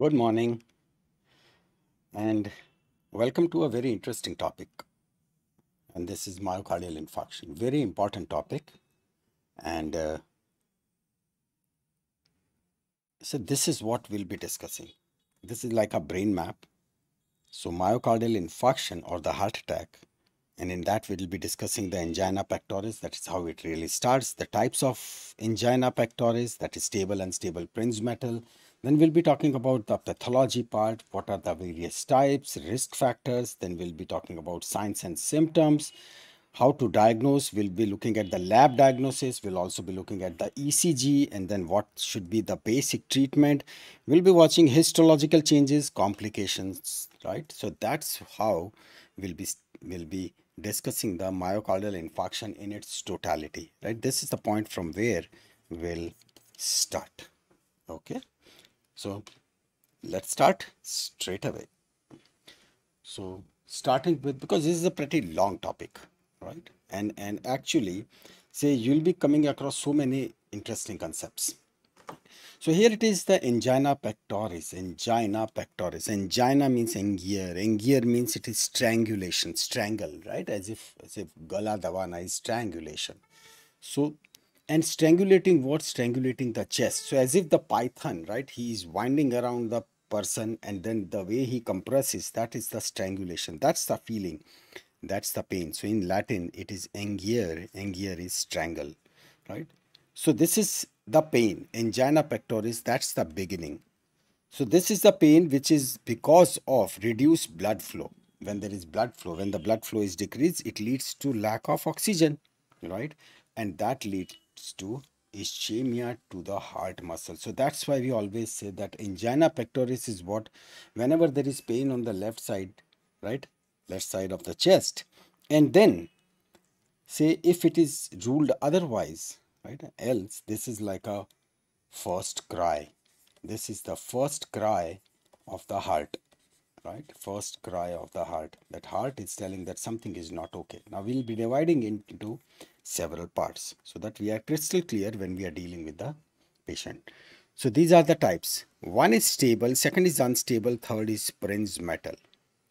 Good morning and welcome to a very interesting topic. And this is myocardial infarction. Very important topic. And uh, so this is what we'll be discussing. This is like a brain map. So myocardial infarction or the heart attack. And in that we'll be discussing the angina pectoris. That is how it really starts. The types of angina pectoris, that is stable and stable Prinzmetal then we'll be talking about the pathology part, what are the various types, risk factors. Then we'll be talking about signs and symptoms, how to diagnose. We'll be looking at the lab diagnosis. We'll also be looking at the ECG and then what should be the basic treatment. We'll be watching histological changes, complications, right? So that's how we'll be, we'll be discussing the myocardial infarction in its totality, right? This is the point from where we'll start, okay? So let's start straight away. So starting with, because this is a pretty long topic, right? And, and actually, say you'll be coming across so many interesting concepts. So here it is the angina pectoris, angina pectoris. Angina means angere. Angere means it is strangulation, strangle, right? As if, as if gala davana is strangulation. So and strangulating what strangulating the chest. So as if the python right he is winding around the person and then the way he compresses that is the strangulation. That's the feeling. That's the pain. So in latin it is angere angere is strangle right? So this is the pain. Angina pectoris that's the beginning. So this is the pain which is because of reduced blood flow. When there is blood flow when the blood flow is decreased it leads to lack of oxygen right? And that leads to ischemia to the heart muscle. So that's why we always say that angina pectoris is what whenever there is pain on the left side, right, left side of the chest, and then say if it is ruled otherwise, right, else this is like a first cry. This is the first cry of the heart, right? First cry of the heart. That heart is telling that something is not okay. Now we'll be dividing into several parts so that we are crystal clear when we are dealing with the patient. So these are the types. One is stable, second is unstable, third is Prinzmetal,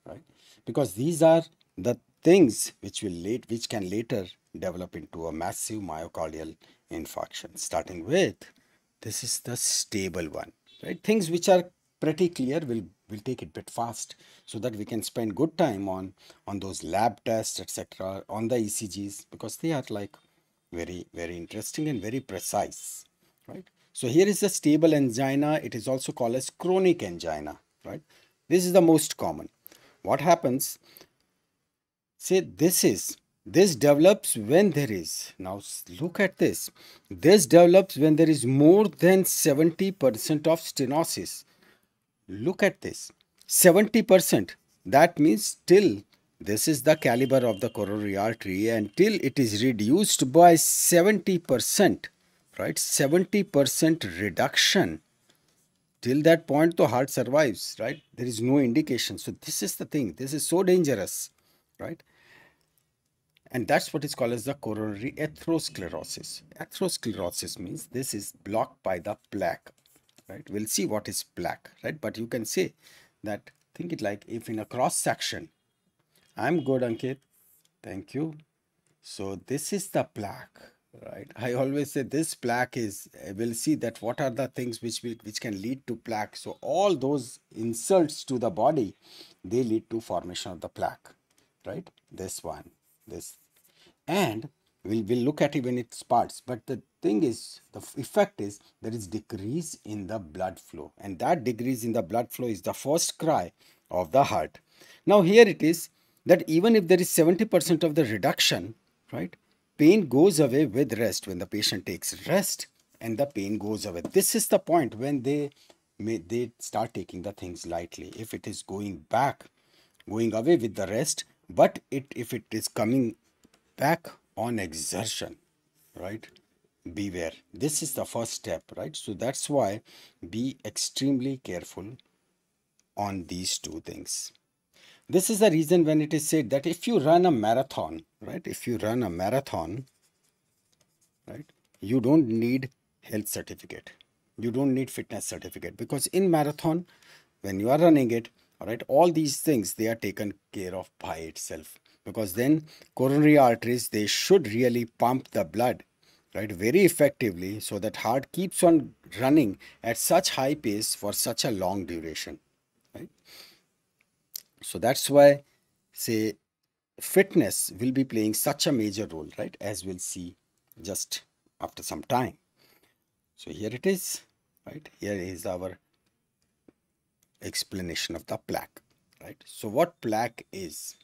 right? Because these are the things which will late, which can later develop into a massive myocardial infarction. Starting with, this is the stable one, right? Things which are pretty clear will will take it bit fast so that we can spend good time on on those lab tests etc on the ecgs because they are like very very interesting and very precise right? So here is the stable angina. It is also called as chronic angina right? This is the most common. What happens? Say this is this develops when there is now look at this. This develops when there is more than 70% of stenosis Look at this 70%. That means still this is the caliber of the coronary artery until it is reduced by 70%, right? 70% reduction. Till that point, the heart survives, right? There is no indication. So this is the thing. This is so dangerous, right? And that's what is called as the coronary atherosclerosis. Atherosclerosis means this is blocked by the plaque right? We'll see what is plaque right? But you can say that think it like if in a cross section i'm good ankit thank you. So this is the plaque right? I always say this plaque is we'll see that what are the things which will, which can lead to plaque so all those insults to the body they lead to formation of the plaque right? This one this. And we'll, we'll look at it even its parts but the thing is the effect is there is decrease in the blood flow and that decrease in the blood flow is the first cry of the heart. Now here it is that even if there is 70% of the reduction right pain goes away with rest. When the patient takes rest and the pain goes away this is the point when they may they start taking the things lightly. If it is going back going away with the rest but it if it is coming back on exertion right beware. This is the first step right? So that's why be extremely careful on these two things. This is the reason when it is said that if you run a marathon right if you run a marathon right you don't need health certificate. You don't need fitness certificate because in marathon when you are running it all right all these things they are taken care of by itself because then coronary arteries they should really pump the blood right very effectively so that heart keeps on running at such high pace for such a long duration right? So that's why say fitness will be playing such a major role right as we'll see just after some time. So here it is right? Here is our explanation of the plaque right? So what plaque is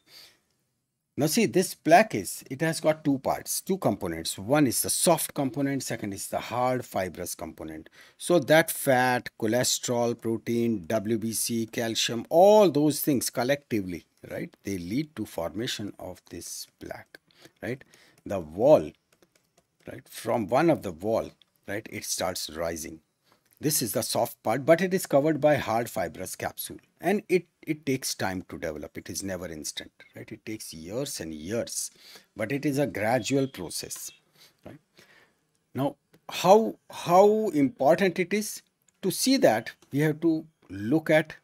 now see this plaque is it has got two parts two components. One is the soft component second is the hard fibrous component. So that fat cholesterol protein wbc calcium all those things collectively right they lead to formation of this plaque right? The wall right from one of the wall right it starts rising this is the soft part, but it is covered by hard fibrous capsule and it, it takes time to develop. It is never instant, right? It takes years and years, but it is a gradual process, right? Now, how, how important it is to see that we have to look at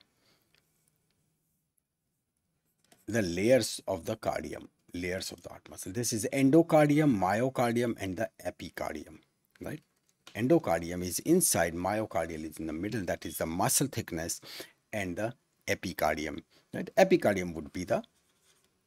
the layers of the cardium, layers of the heart muscle. This is endocardium, myocardium, and the epicardium, right? Endocardium is inside, myocardial is in the middle, that is the muscle thickness, and the epicardium. Right? Epicardium would be the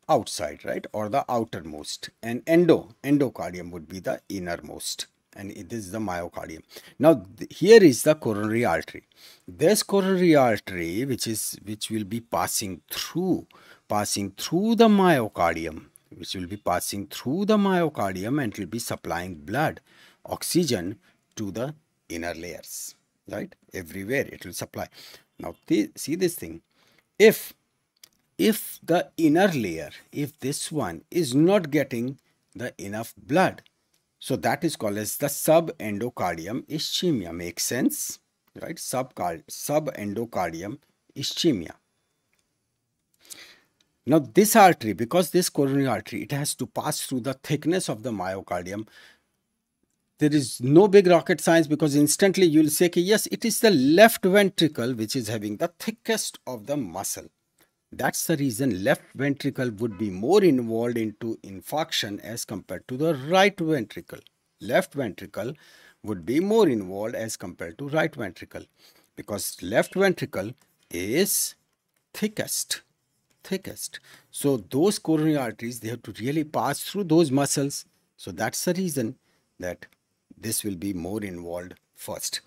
outside, right, or the outermost, and endo, endocardium would be the innermost and this is the myocardium. Now here is the coronary artery. This coronary artery which is which will be passing through passing through the myocardium which will be passing through the myocardium and will be supplying blood oxygen to the inner layers right? Everywhere it will supply. Now th see this thing. If if the inner layer if this one is not getting the enough blood so that is called as the subendocardium ischemia. Makes sense? Right? Sub subendocardium ischemia. Now this artery because this coronary artery it has to pass through the thickness of the myocardium there is no big rocket science because instantly you'll say, okay, yes, it is the left ventricle which is having the thickest of the muscle. That's the reason left ventricle would be more involved into infarction as compared to the right ventricle. Left ventricle would be more involved as compared to right ventricle because left ventricle is thickest thickest so those coronary arteries they have to really pass through those muscles so that's the reason that this will be more involved first.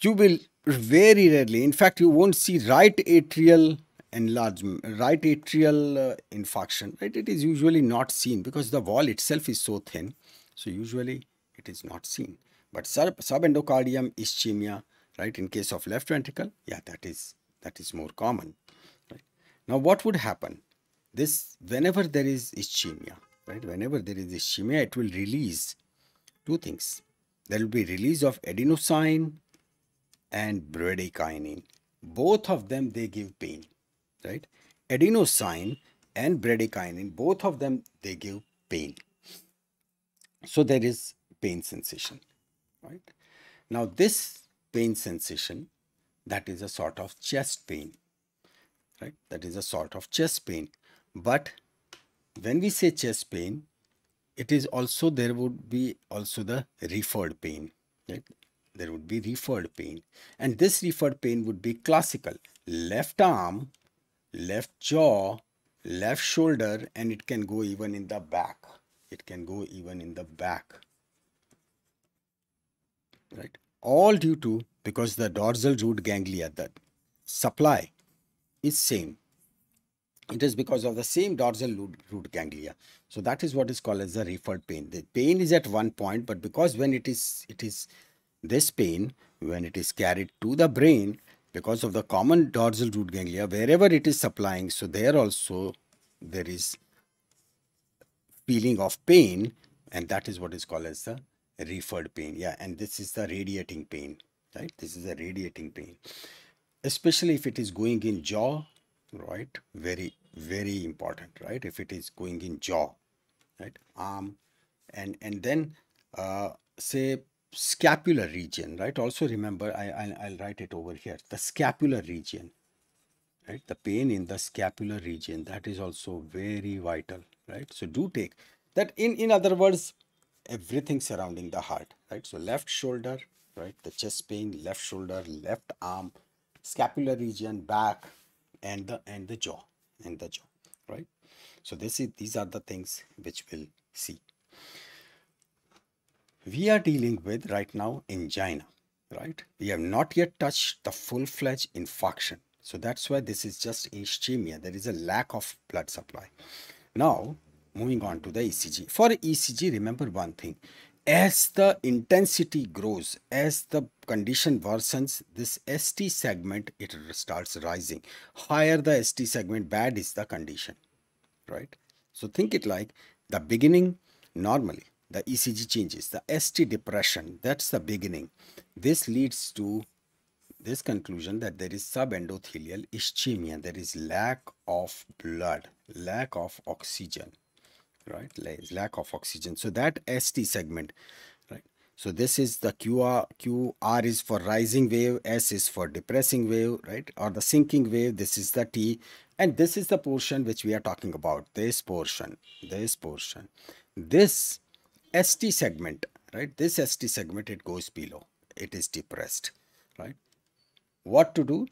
You will very rarely, in fact, you won't see right atrial enlargement, right atrial uh, infarction, right? It is usually not seen because the wall itself is so thin. So usually it is not seen. But sub subendocardium ischemia, right? In case of left ventricle, yeah, that is that is more common. Right? Now, what would happen? This whenever there is ischemia, right? Whenever there is ischemia, it will release two things there will be release of adenosine and bradykinin. Both of them, they give pain, right? Adenosine and bradykinin, both of them, they give pain. So there is pain sensation, right? Now this pain sensation, that is a sort of chest pain, right? That is a sort of chest pain. But when we say chest pain, it is also there would be also the referred pain right? There would be referred pain. And this referred pain would be classical. Left arm left jaw left shoulder and it can go even in the back. It can go even in the back. Right? All due to because the dorsal root ganglia the supply is same. It is because of the same dorsal root ganglia. So that is what is called as the referred pain. The pain is at one point, but because when it is it is this pain, when it is carried to the brain, because of the common dorsal root ganglia, wherever it is supplying, so there also there is feeling of pain, and that is what is called as the referred pain. Yeah, and this is the radiating pain, right? This is a radiating pain, especially if it is going in jaw, right? Very very important right if it is going in jaw right arm and and then uh, say scapular region right also remember I, I will write it over here the scapular region right? The pain in the scapular region, that is also very vital, right? So do take that in, in other words, everything surrounding the heart, right? So left shoulder, right? The chest pain, left shoulder, left arm, scapular region, back, and the and the jaw, and the jaw, right? So this is these are the things which we'll see. We are dealing with right now angina, right? We have not yet touched the full-fledged infarction. So that's why this is just ischemia. There is a lack of blood supply. Now, moving on to the ECG. For ECG, remember one thing. As the intensity grows, as the condition worsens, this ST segment, it starts rising. Higher the ST segment, bad is the condition, right? So think it like the beginning, normally, the ECG changes. The ST depression, that's the beginning. This leads to this conclusion that there is subendothelial ischemia. There is lack of blood, lack of oxygen right lack of oxygen so that st segment right so this is the qr qr is for rising wave s is for depressing wave right or the sinking wave this is the t and this is the portion which we are talking about this portion this portion. This st segment right? This st segment it goes below. It is depressed right? What to do?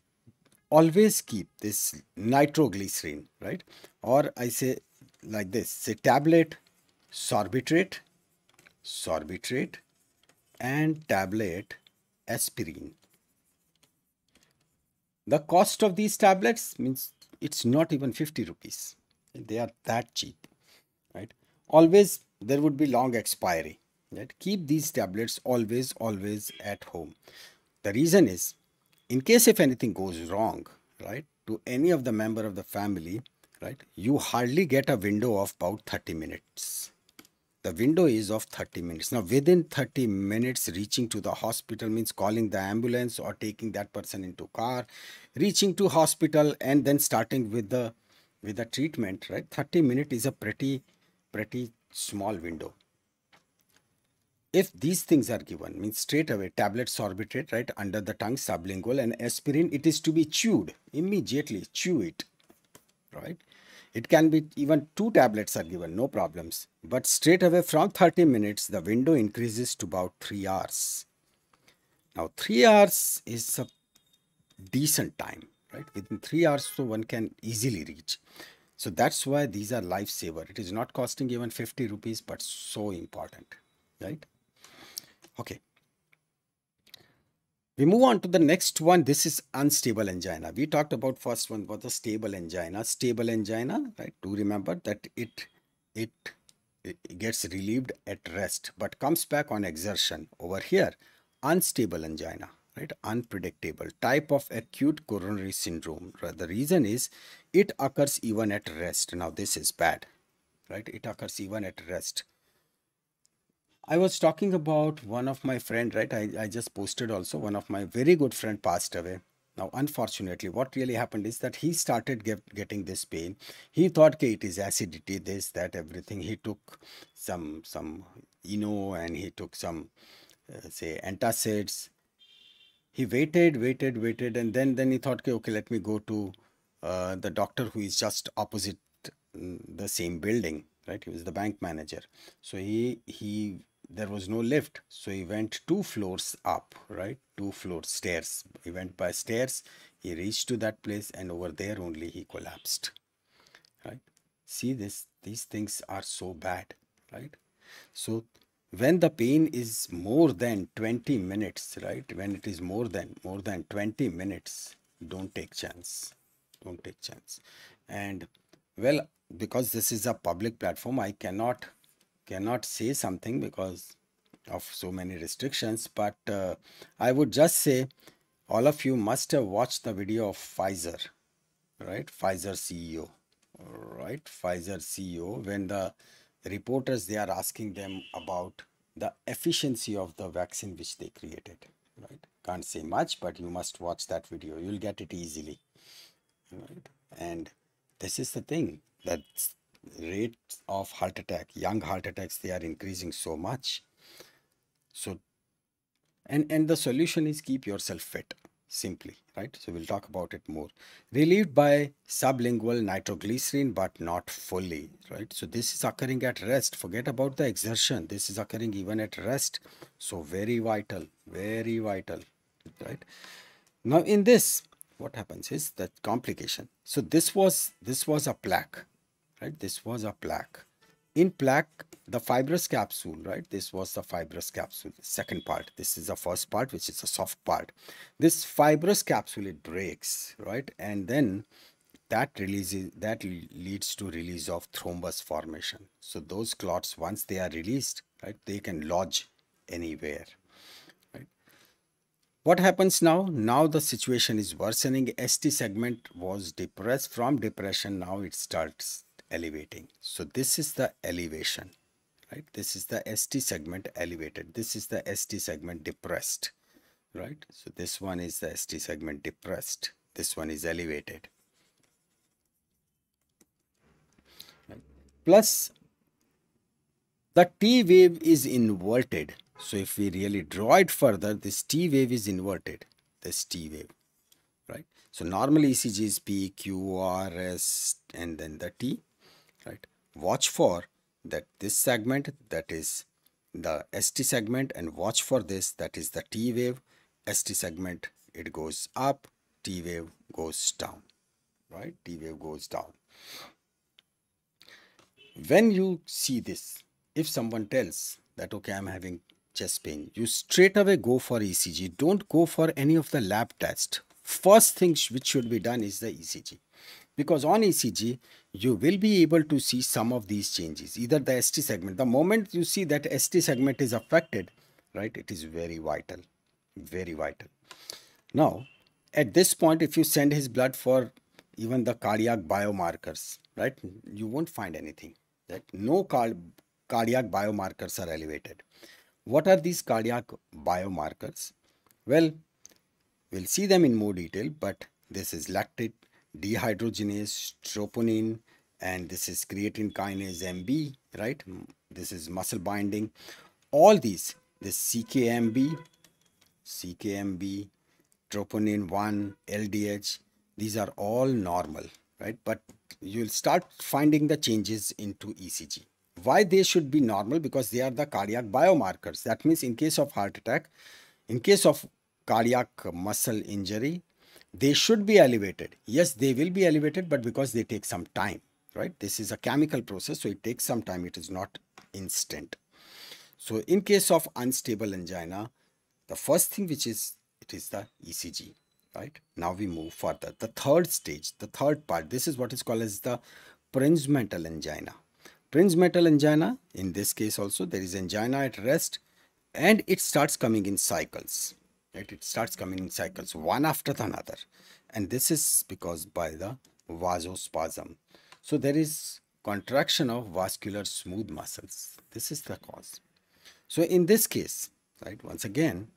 Always keep this nitroglycerin right? Or i say like this say tablet sorbitrate sorbitrate and tablet aspirin. The cost of these tablets means it's not even 50 rupees. They are that cheap right? Always there would be long expiry right? Keep these tablets always always at home. The reason is in case if anything goes wrong right to any of the member of the family right you hardly get a window of about 30 minutes the window is of 30 minutes. Now within 30 minutes reaching to the hospital means calling the ambulance or taking that person into car reaching to hospital and then starting with the with the treatment right? 30 minute is a pretty pretty small window. If these things are given means straight away tablet sorbitrate right under the tongue sublingual and aspirin it is to be chewed immediately chew it right it can be even two tablets are given, no problems. But straight away from 30 minutes, the window increases to about 3 hours. Now 3 hours is a decent time, right? Within 3 hours, so one can easily reach. So that's why these are lifesaver. It is not costing even 50 rupees, but so important, right? Okay. We move on to the next one. This is unstable angina. We talked about first one was the stable angina. Stable angina, right? Do remember that it, it, it gets relieved at rest, but comes back on exertion. Over here, unstable angina, right? Unpredictable type of acute coronary syndrome. The reason is it occurs even at rest. Now this is bad, right? It occurs even at rest. I was talking about one of my friend, right? I, I just posted also one of my very good friend passed away. Now, unfortunately, what really happened is that he started get, getting this pain. He thought okay, it is acidity, this, that, everything. He took some some Eno and he took some uh, say antacids. He waited, waited, waited, and then then he thought okay, okay let me go to uh, the doctor who is just opposite mm, the same building. Right, he was the bank manager. So he he there was no lift. So he went two floors up right? Two floor stairs. He went by stairs. He reached to that place and over there only he collapsed right? See this? These things are so bad right? So when the pain is more than 20 minutes right? When it is more than more than 20 minutes don't take chance. Don't take chance. And well because this is a public platform i cannot cannot say something because of so many restrictions but uh, i would just say all of you must have watched the video of pfizer right? Pfizer ceo right? Pfizer ceo when the reporters they are asking them about the efficiency of the vaccine which they created right? Can't say much but you must watch that video. You'll get it easily right? And this is the thing that rates of heart attack, young heart attacks, they are increasing so much. So, and, and the solution is keep yourself fit, simply, right? So we'll talk about it more. Relieved by sublingual nitroglycerin, but not fully, right? So this is occurring at rest. Forget about the exertion. This is occurring even at rest. So very vital, very vital, right? Now in this, what happens is that complication. So this was this was a plaque, right? This was a plaque. In plaque, the fibrous capsule, right? This was the fibrous capsule, second part. This is the first part, which is the soft part. This fibrous capsule, it breaks, right? And then that releases, that leads to release of thrombus formation. So those clots, once they are released, right, they can lodge anywhere. Right? What happens now? Now the situation is worsening. ST segment was depressed. From depression, now it starts elevating. So this is the elevation right? This is the st segment elevated. This is the st segment depressed right? So this one is the st segment depressed. This one is elevated. Plus the t wave is inverted. So if we really draw it further this t wave is inverted this t wave right? So normally ecg is p q r s and then the t right. Watch for that this segment that is the ST segment and watch for this that is the T wave. ST segment it goes up T wave goes down. Right? T wave goes down. When you see this if someone tells that okay I'm having chest pain you straight away go for ECG don't go for any of the lab tests first thing which should be done is the ECG because on ECG, you will be able to see some of these changes, either the ST segment. The moment you see that ST segment is affected, right, it is very vital, very vital. Now, at this point, if you send his blood for even the cardiac biomarkers, right, you won't find anything. That no car cardiac biomarkers are elevated. What are these cardiac biomarkers? Well, we'll see them in more detail, but this is lactate dehydrogenase, troponin, and this is creatine kinase MB, right? This is muscle binding. All these, this CKMB, CKMB, troponin 1, LDH, these are all normal, right? But you'll start finding the changes into ECG. Why they should be normal? Because they are the cardiac biomarkers. That means in case of heart attack, in case of cardiac muscle injury, they should be elevated. Yes they will be elevated but because they take some time right? This is a chemical process so it takes some time. It is not instant. So in case of unstable angina the first thing which is it is the ecg right? Now we move further. The third stage the third part this is what is called as the prinzmetal angina. Prinzmetal angina in this case also there is angina at rest and it starts coming in cycles right it starts coming in cycles one after the another. And this is because by the vasospasm. So there is contraction of vascular smooth muscles. This is the cause. So in this case right once again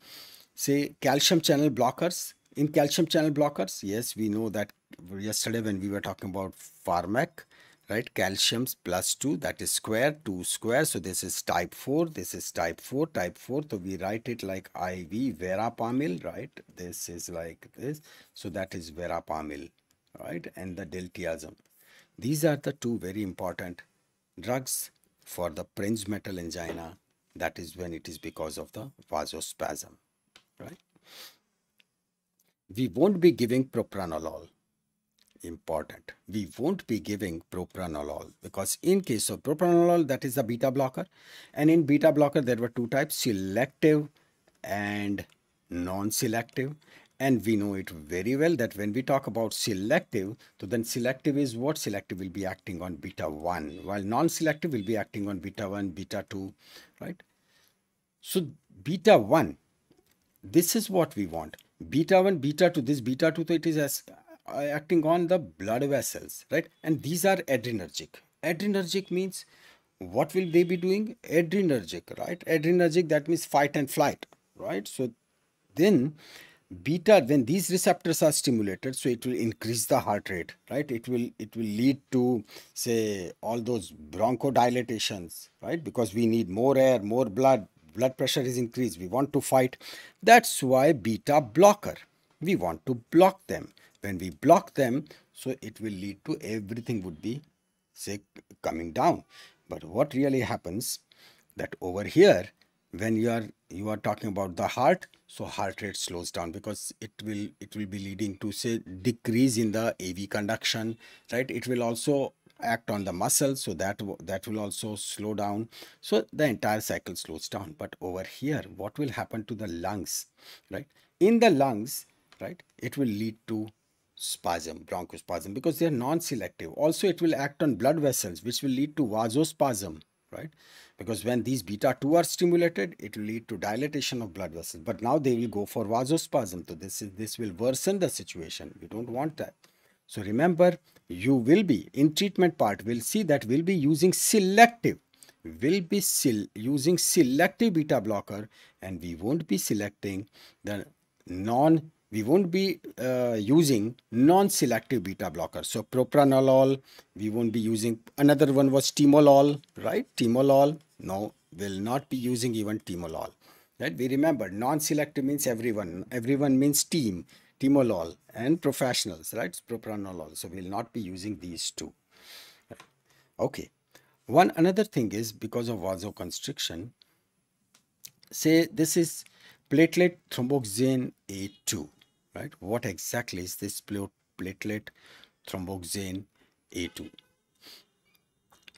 say calcium channel blockers. In calcium channel blockers yes we know that yesterday when we were talking about pharmac right? Calcium's plus 2 that is square 2 square. So this is type 4 this is type 4 type 4 so we write it like iv verapamil right? This is like this. So that is verapamil right? And the diltiazem these are the two very important drugs for the prinzmetal angina. That is when it is because of the vasospasm right? We won't be giving propranolol important. We won't be giving propranolol because in case of propranolol, that is a beta blocker. And in beta blocker, there were two types, selective and non-selective. And we know it very well that when we talk about selective, so then selective is what? Selective will be acting on beta 1, while non-selective will be acting on beta 1, beta 2, right? So beta 1, this is what we want. Beta 1, beta 2, this beta 2, so it is as Uh, acting on the blood vessels right? And these are adrenergic. Adrenergic means what will they be doing? Adrenergic right? Adrenergic that means fight and flight right? So then beta when these receptors are stimulated so it will increase the heart rate right? It will it will lead to say all those bronchodilatations right? Because we need more air more blood blood pressure is increased. We want to fight. That's why beta blocker. We want to block them when we block them so it will lead to everything would be say coming down. But what really happens that over here when you are you are talking about the heart so heart rate slows down because it will it will be leading to say decrease in the av conduction right? It will also act on the muscle so that that will also slow down. So the entire cycle slows down. But over here what will happen to the lungs right? In the lungs right it will lead to spasm bronchospasm because they are non-selective. Also it will act on blood vessels which will lead to vasospasm right? Because when these beta 2 are stimulated it will lead to dilatation of blood vessels. But now they will go for vasospasm. So this is this will worsen the situation. We don't want that. So remember you will be in treatment part we'll see that we'll be using selective will be sil using selective beta blocker and we won't be selecting the non we won't be uh, using non-selective beta blockers. So propranolol, we won't be using, another one was timolol, right? Timolol, no, we'll not be using even timolol, right? We remember non-selective means everyone, everyone means team, timolol and professionals, right? Propranolol, so we'll not be using these two. Okay, one another thing is because of vasoconstriction, say this is platelet thromboxane A2 right? What exactly is this platelet thromboxane A2?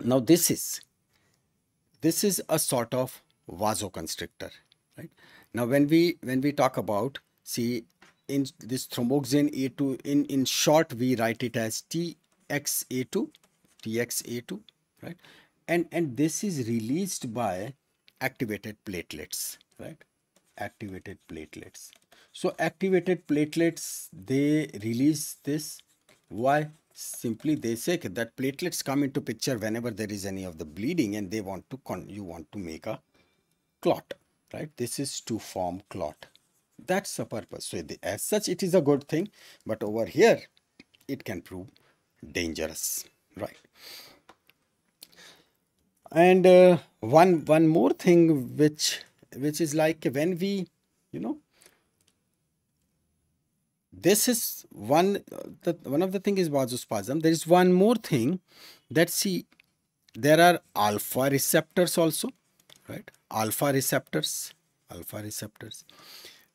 Now this is this is a sort of vasoconstrictor, right? Now when we when we talk about see in this thromboxane A2 in in short we write it as TXA2 TXA2 right and and this is released by activated platelets right activated platelets so activated platelets, they release this. Why? Simply they say that platelets come into picture whenever there is any of the bleeding and they want to, con you want to make a clot, right? This is to form clot. That's the purpose. So the, as such, it is a good thing. But over here, it can prove dangerous, right? And uh, one one more thing which which is like when we you know this is one the, one of the thing is vasospasm. There is one more thing that see there are alpha receptors also right? Alpha receptors alpha receptors.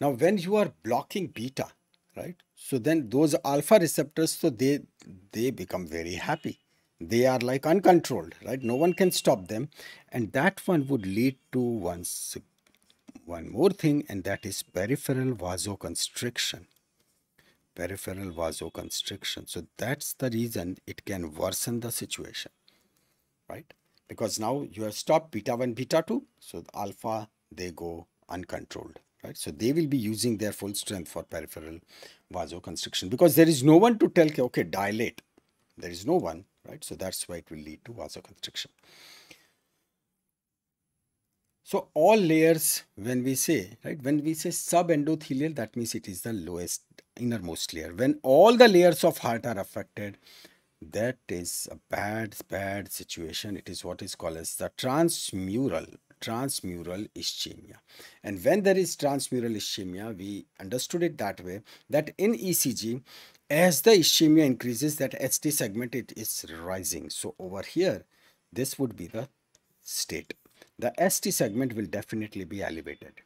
Now when you are blocking beta right? So then those alpha receptors so they they become very happy. They are like uncontrolled right? No one can stop them. And that one would lead to once one more thing and that is peripheral vasoconstriction peripheral vasoconstriction. So that's the reason it can worsen the situation, right? Because now you have stopped beta 1, beta 2. So the alpha, they go uncontrolled, right? So they will be using their full strength for peripheral vasoconstriction because there is no one to tell, okay, dilate. There is no one, right? So that's why it will lead to vasoconstriction. So all layers, when we say, right, when we say subendothelial, that means it is the lowest innermost layer. When all the layers of heart are affected, that is a bad, bad situation. It is what is called as the transmural, transmural ischemia. And when there is transmural ischemia, we understood it that way, that in ECG, as the ischemia increases, that ST segment, it is rising. So over here, this would be the state. The ST segment will definitely be elevated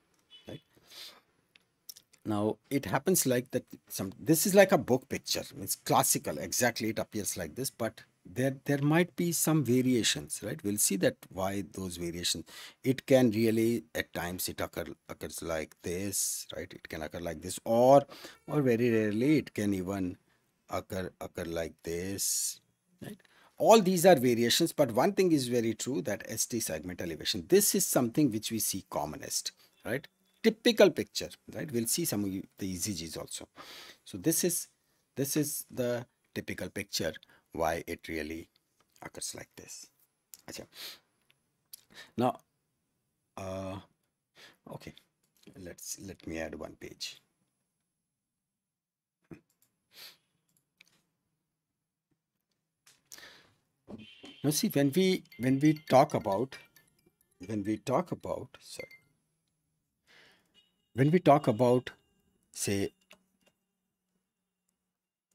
now it happens like that some this is like a book picture it's classical exactly it appears like this but there there might be some variations right? We'll see that why those variations it can really at times it occur occurs like this right? It can occur like this or or very rarely it can even occur occur like this right? All these are variations but one thing is very true that st segment elevation this is something which we see commonest right typical picture right? We'll see some of the ECGs also. So this is this is the typical picture why it really occurs like this. Achha. now uh, okay. Let's let me add one page. Now see when we when we talk about when we talk about sorry when we talk about say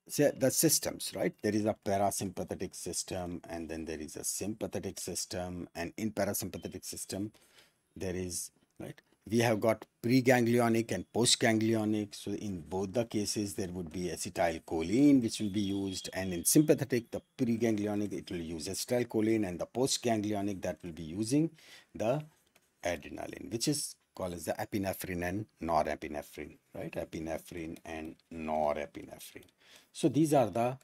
say the systems, right? There is a parasympathetic system and then there is a sympathetic system and in parasympathetic system, there is, right? We have got preganglionic and postganglionic. So in both the cases, there would be acetylcholine, which will be used. And in sympathetic, the preganglionic, it will use acetylcholine and the postganglionic that will be using the adrenaline, which is called as the epinephrine and norepinephrine, right? Epinephrine and norepinephrine. So these are the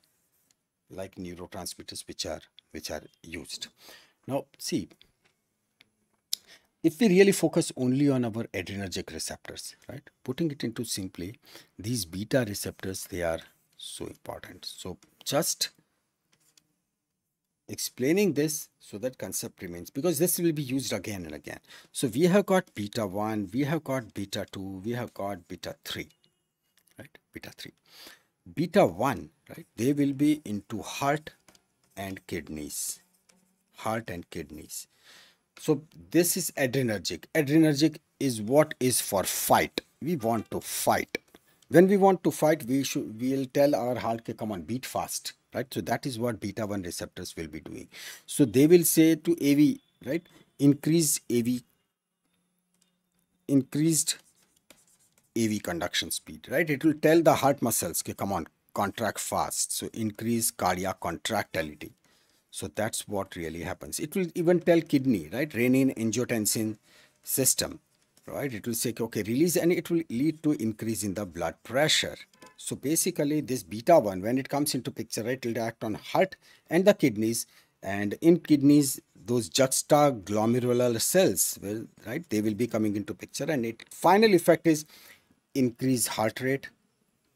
like neurotransmitters which are which are used. Now see, if we really focus only on our adrenergic receptors, right? Putting it into simply, these beta receptors, they are so important. So just explaining this so that concept remains because this will be used again and again. So we have got beta 1, we have got beta 2, we have got beta 3, right? Beta 3. Beta 1, right? They will be into heart and kidneys. Heart and kidneys. So this is adrenergic. Adrenergic is what is for fight. We want to fight. When we want to fight, we should we'll tell our heart, come on, beat fast right? So that is what beta 1 receptors will be doing. So they will say to av right? Increase av increased av conduction speed right? It will tell the heart muscles okay come on contract fast. So increase cardiac contractility. So that's what really happens. It will even tell kidney right? Renin angiotensin system right it will say okay release and it will lead to increase in the blood pressure. So basically this beta 1 when it comes into picture it will act on heart and the kidneys. And in kidneys those juxtaglomerular cells well right they will be coming into picture. And it final effect is increased heart rate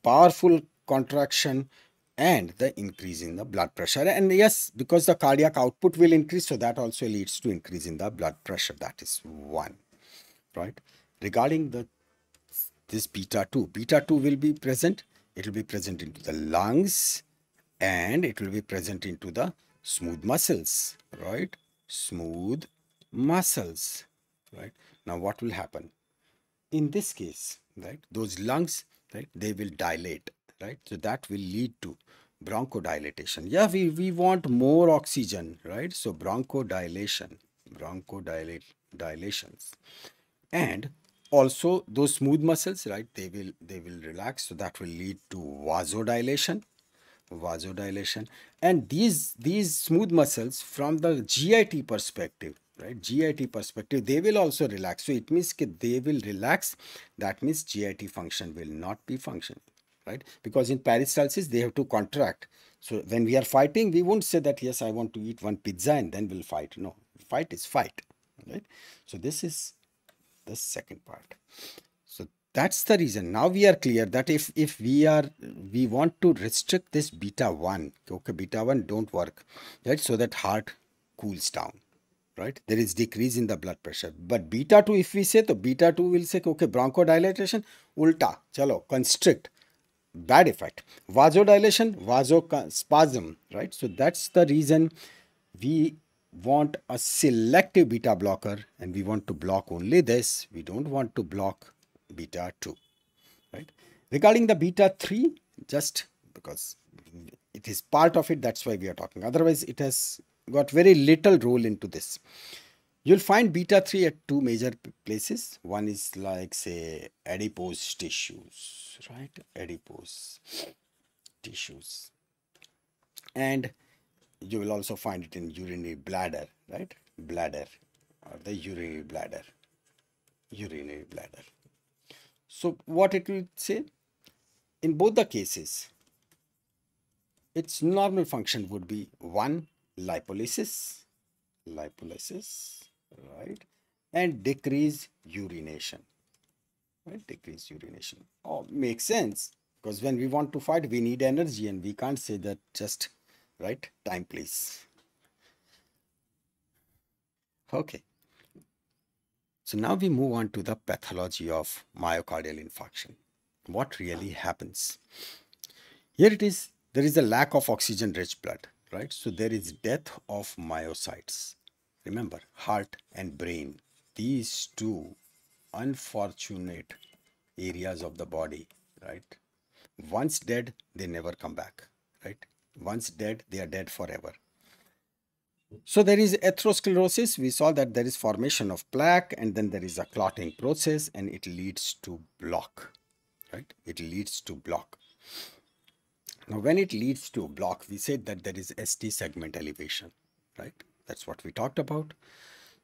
powerful contraction and the increase in the blood pressure. And yes because the cardiac output will increase so that also leads to increase in the blood pressure. That is one right regarding the this beta 2. Beta 2 will be present. It will be present into the lungs and it will be present into the smooth muscles, right? Smooth muscles, right? Now what will happen? In this case, right, those lungs, right, they will dilate, right? So that will lead to bronchodilation. Yeah, we, we want more oxygen, right? So bronchodilation, bronchodilations. And also those smooth muscles right they will they will relax. So that will lead to vasodilation vasodilation. And these these smooth muscles from the git perspective right git perspective they will also relax. So it means they will relax. That means git function will not be functioning right? Because in peristalsis they have to contract. So when we are fighting we won't say that yes i want to eat one pizza and then we'll fight. No fight is fight right? So this is the second part. So that's the reason now we are clear that if if we are we want to restrict this beta 1 okay beta 1 don't work right? So that heart cools down right? There is decrease in the blood pressure. But beta 2 if we say the beta 2 will say okay bronchodilation ulta chalo constrict bad effect. Vasodilation vasospasm right? So that's the reason we want a selective beta blocker and we want to block only this we don't want to block beta 2 right? Regarding the beta 3 just because it is part of it that's why we are talking. Otherwise it has got very little role into this. You'll find beta 3 at two major places. One is like say adipose tissues right? Adipose tissues. And you will also find it in urinary bladder right? Bladder or the urinary bladder. Urinary bladder. So what it will say? In both the cases its normal function would be one lipolysis lipolysis right? And decrease urination right? Decrease urination. Oh makes sense because when we want to fight we need energy and we can't say that just right? Time please. Okay. So now we move on to the pathology of myocardial infarction. What really happens? Here it is there is a lack of oxygen rich blood right? So there is death of myocytes. Remember heart and brain these two unfortunate areas of the body right? Once dead they never come back right once dead they are dead forever. So there is atherosclerosis. We saw that there is formation of plaque and then there is a clotting process and it leads to block right? It leads to block. Now when it leads to block we said that there is st segment elevation right? That's what we talked about.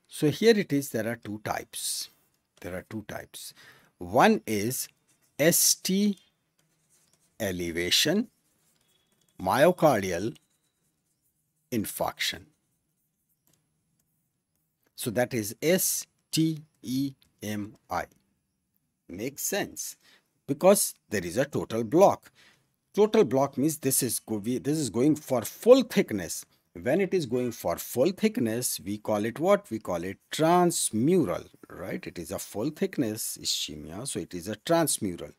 So here it is there are two types. There are two types. One is st elevation myocardial infarction so that is S T E M I. Makes sense because there is a total block. Total block means this is this is going for full thickness. When it is going for full thickness, we call it what? We call it transmural, right? It is a full thickness ischemia, so it is a transmural.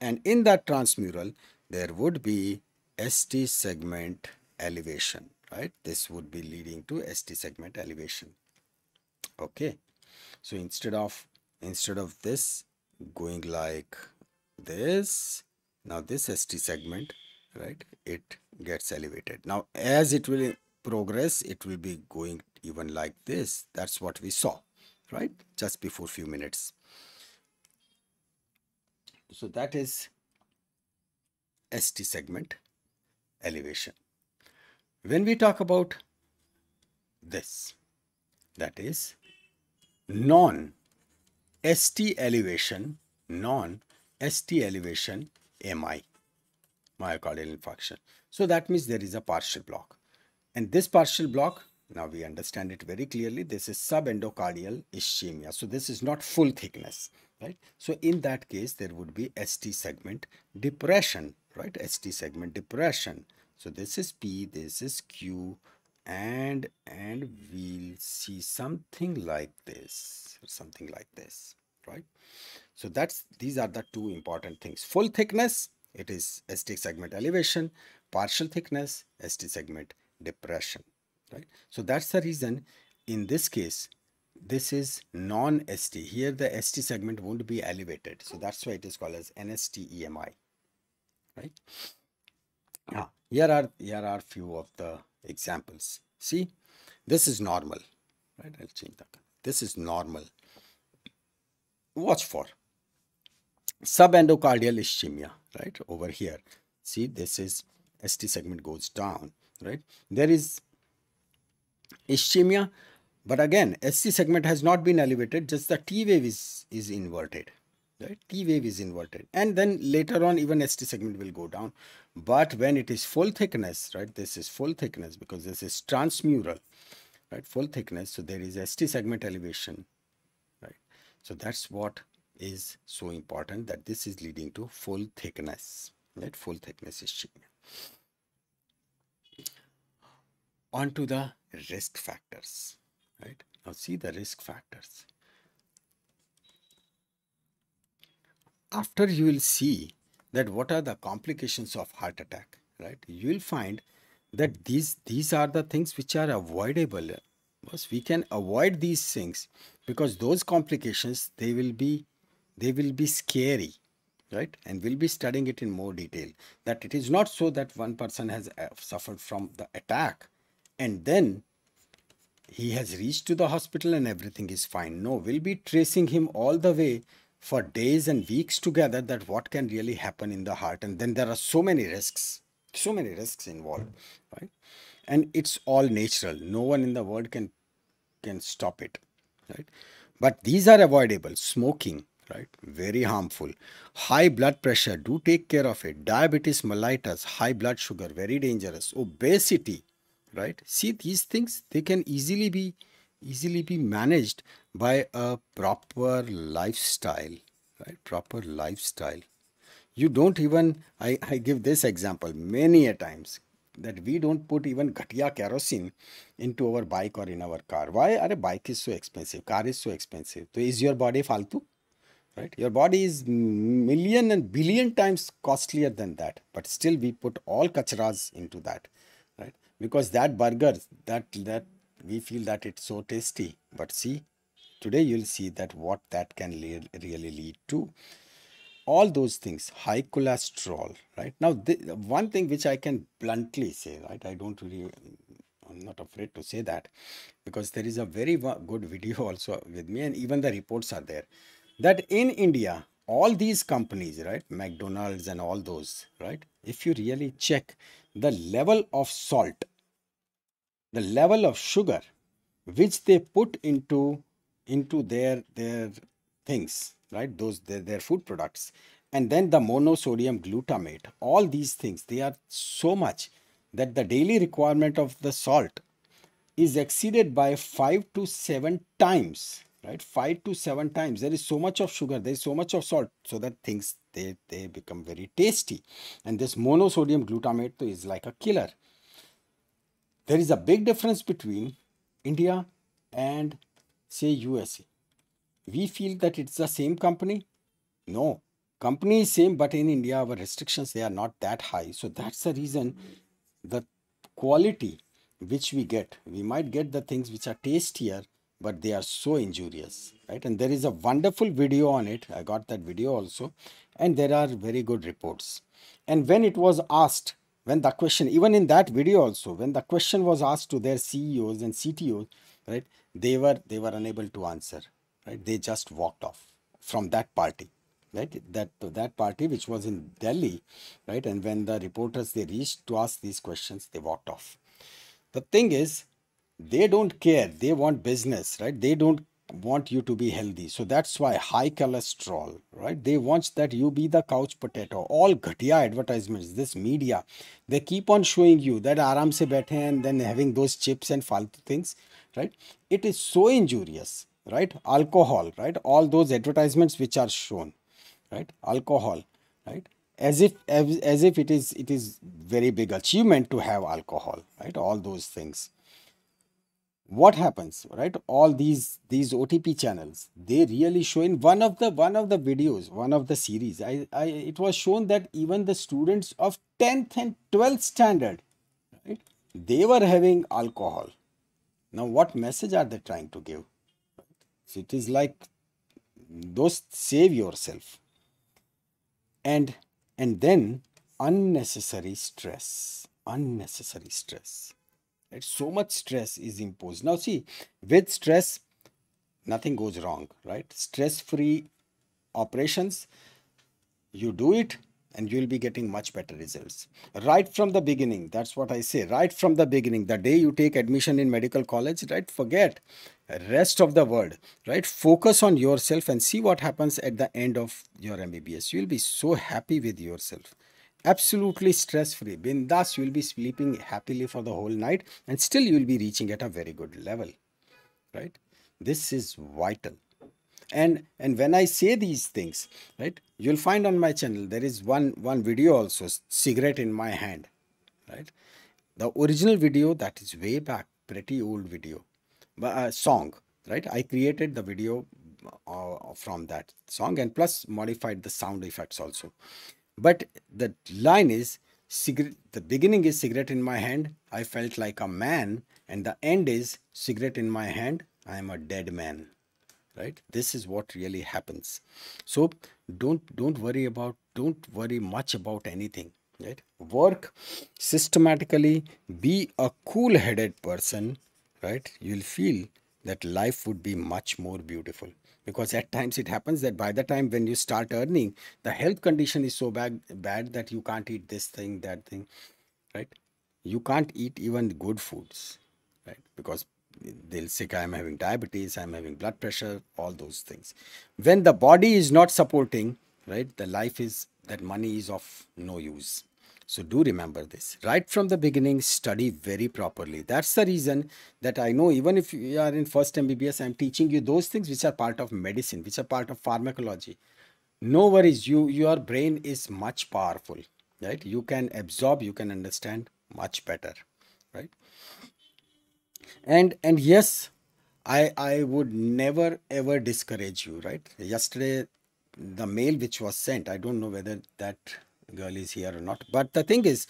And in that transmural, there would be ST segment elevation, right? This would be leading to ST segment elevation. Okay. So instead of instead of this going like this now this st segment right it gets elevated. Now as it will progress it will be going even like this. That's what we saw right? Just before few minutes. So that is st segment elevation when we talk about this that is non ST elevation, non ST elevation MI, myocardial infarction. So that means there is a partial block. And this partial block, now we understand it very clearly, this is subendocardial ischemia. So this is not full thickness, right? So in that case, there would be ST segment depression, right? ST segment depression. So this is P, this is Q, and and we'll see something like this something like this right? So that's these are the two important things. Full thickness it is ST segment elevation. Partial thickness ST segment depression right? So that's the reason in this case this is non-ST here the ST segment won't be elevated. So that's why it is called as NSTEMI right now here are here are few of the examples. See, this is normal, right? I'll change that. This is normal. Watch for subendocardial ischemia, right? Over here. See, this is ST segment goes down, right? There is ischemia, but again, ST segment has not been elevated, just the T wave is, is inverted, right? T wave is inverted. And then later on, even ST segment will go down. But when it is full thickness, right, this is full thickness because this is transmural, right, full thickness. So there is ST segment elevation, right. So that's what is so important that this is leading to full thickness, right, full thickness ischemia. On to the risk factors, right. Now see the risk factors. After you will see that what are the complications of heart attack right? You will find that these these are the things which are avoidable. Because we can avoid these things because those complications they will be they will be scary right? And we'll be studying it in more detail. That it is not so that one person has uh, suffered from the attack and then he has reached to the hospital and everything is fine. No we'll be tracing him all the way for days and weeks together that what can really happen in the heart. And then there are so many risks so many risks involved right? And it's all natural. No one in the world can can stop it right? But these are avoidable. Smoking right? Very harmful. High blood pressure do take care of it. Diabetes mellitus high blood sugar very dangerous. Obesity right? See these things they can easily be easily be managed by a proper lifestyle right? Proper lifestyle. You don't even I, I give this example many a times that we don't put even ghatia kerosene into our bike or in our car. Why? Are a bike is so expensive car is so expensive. So is your body faltu right? Your body is million and billion times costlier than that. But still we put all kachras into that right? Because that burger that that we feel that it's so tasty. But see today you'll see that what that can really lead to. All those things high cholesterol right? Now one thing which i can bluntly say right i don't really i'm not afraid to say that because there is a very good video also with me and even the reports are there that in india all these companies right mcdonald's and all those right if you really check the level of salt the level of sugar which they put into into their their things right? Those their, their food products. And then the monosodium glutamate all these things they are so much that the daily requirement of the salt is exceeded by 5 to 7 times right? 5 to 7 times. There is so much of sugar there is so much of salt so that things they they become very tasty. And this monosodium glutamate is like a killer. There is a big difference between india and say usa we feel that it's the same company? No. Company is same but in india our restrictions they are not that high. So that's the reason the quality which we get we might get the things which are tastier but they are so injurious right? And there is a wonderful video on it. I got that video also. And there are very good reports. And when it was asked when the question even in that video also when the question was asked to their ceos and ctos right? They were they were unable to answer right? They just walked off from that party right? That that party which was in delhi right? And when the reporters they reached to ask these questions they walked off. The thing is they don't care. They want business right? They don't want you to be healthy. So that's why high cholesterol right? They want that you be the couch potato. All ghatia advertisements this media they keep on showing you that aram se baithe and then having those chips and faltu things right? It is so injurious right? Alcohol right? All those advertisements which are shown right? Alcohol right? As if as, as if it is it is very big achievement to have alcohol right? All those things. What happens right? All these these ott channels they really show in one of the one of the videos one of the series. I, I it was shown that even the students of 10th and 12th standard right? They were having alcohol now what message are they trying to give? So it is like those save yourself. And and then unnecessary stress unnecessary stress. Right so much stress is imposed. Now see with stress nothing goes wrong right? Stress free operations you do it and you will be getting much better results. Right from the beginning that's what i say right from the beginning the day you take admission in medical college right forget rest of the world right? Focus on yourself and see what happens at the end of your mbbs you will be so happy with yourself. Absolutely stress free bindas you will be sleeping happily for the whole night and still you will be reaching at a very good level right? This is vital and and when i say these things right you'll find on my channel there is one one video also cigarette in my hand right? The original video that is way back pretty old video uh, song right? I created the video uh, from that song and plus modified the sound effects also. But the line is cigarette the beginning is cigarette in my hand i felt like a man and the end is cigarette in my hand i am a dead man right? This is what really happens. So don't don't worry about don't worry much about anything right? Work systematically be a cool headed person right? You'll feel that life would be much more beautiful. Because at times it happens that by the time when you start earning the health condition is so bad bad that you can't eat this thing that thing right? You can't eat even good foods right? Because they'll say i'm having diabetes i'm having blood pressure all those things. When the body is not supporting right the life is that money is of no use. So do remember this. Right from the beginning study very properly. That's the reason that i know even if you are in first mbbs i'm teaching you those things which are part of medicine which are part of pharmacology. No worries. You your brain is much powerful right? You can absorb you can understand much better right and and yes i i would never ever discourage you right yesterday the mail which was sent i don't know whether that girl is here or not but the thing is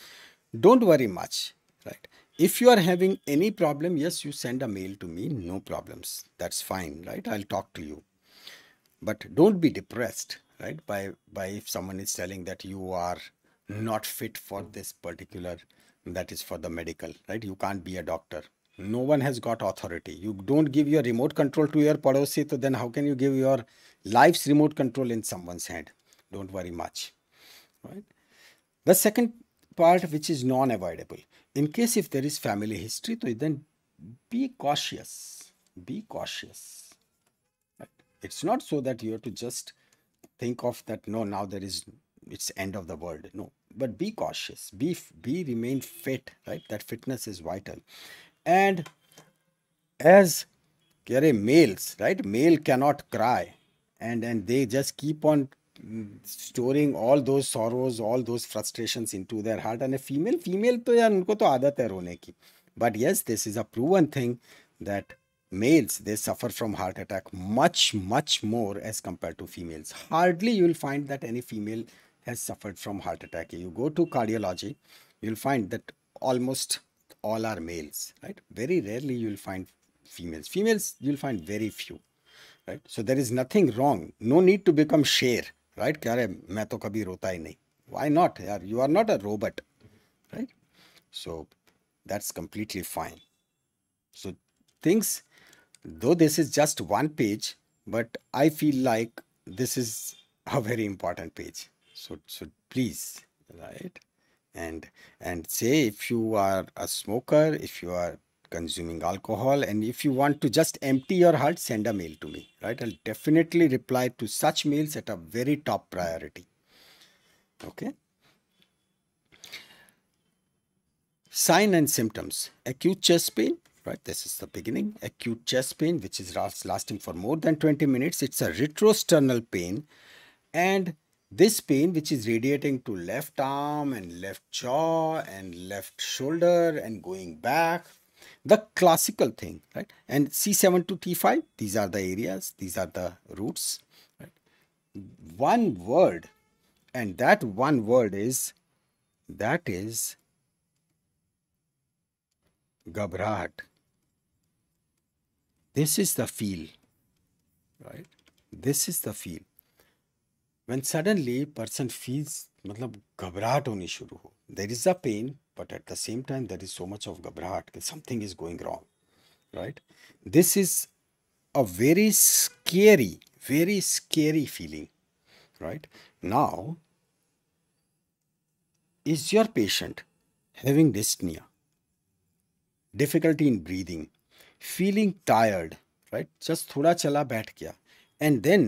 don't worry much right if you are having any problem yes you send a mail to me no problems that's fine right i'll talk to you but don't be depressed right? By by if someone is telling that you are not fit for this particular, that is for the medical, right? You can't be a doctor. No one has got authority. You don't give your remote control to your padosi, so then how can you give your life's remote control in someone's hand? Don't worry much, right? The second part, which is non-avoidable, in case if there is family history, so then be cautious. Be cautious. It's not so that you have to just think of that. No, now there is it's end of the world. No, but be cautious. Be be remain fit. Right? That fitness is vital and as carry males right? Male cannot cry. And and they just keep on mm, storing all those sorrows all those frustrations into their heart. And a female female to yaar unko to aadat hai rone ki but yes this is a proven thing that males they suffer from heart attack much much more as compared to females. Hardly you will find that any female has suffered from heart attack. You go to cardiology you'll find that almost all are males, right? Very rarely you will find females. Females you will find very few, right? So there is nothing wrong. No need to become share, right? To nahi. Why not? You are not a robot, right? So that's completely fine. So things, though this is just one page, but I feel like this is a very important page. So, so please, right? And and say if you are a smoker, if you are consuming alcohol and if you want to just empty your heart send a mail to me right? I'll definitely reply to such mails at a very top priority. Okay? Sign and symptoms. Acute chest pain right? This is the beginning. Acute chest pain which is lasting for more than 20 minutes. It's a retrosternal pain. And this pain which is radiating to left arm and left jaw and left shoulder and going back the classical thing, right? And C7 to T5, these are the areas, these are the roots, right? One word, and that one word is, that is Gabrat. This is the feel, right? This is the feel When suddenly person feels मतलब घबराहट होनी शुरू हो there is a pen but at the same time there is so much of gabrat something is going wrong right this is a very scary very scary feeling right now is your patient having dyspnea difficulty in breathing feeling tired right just thoda chala baith gaya and then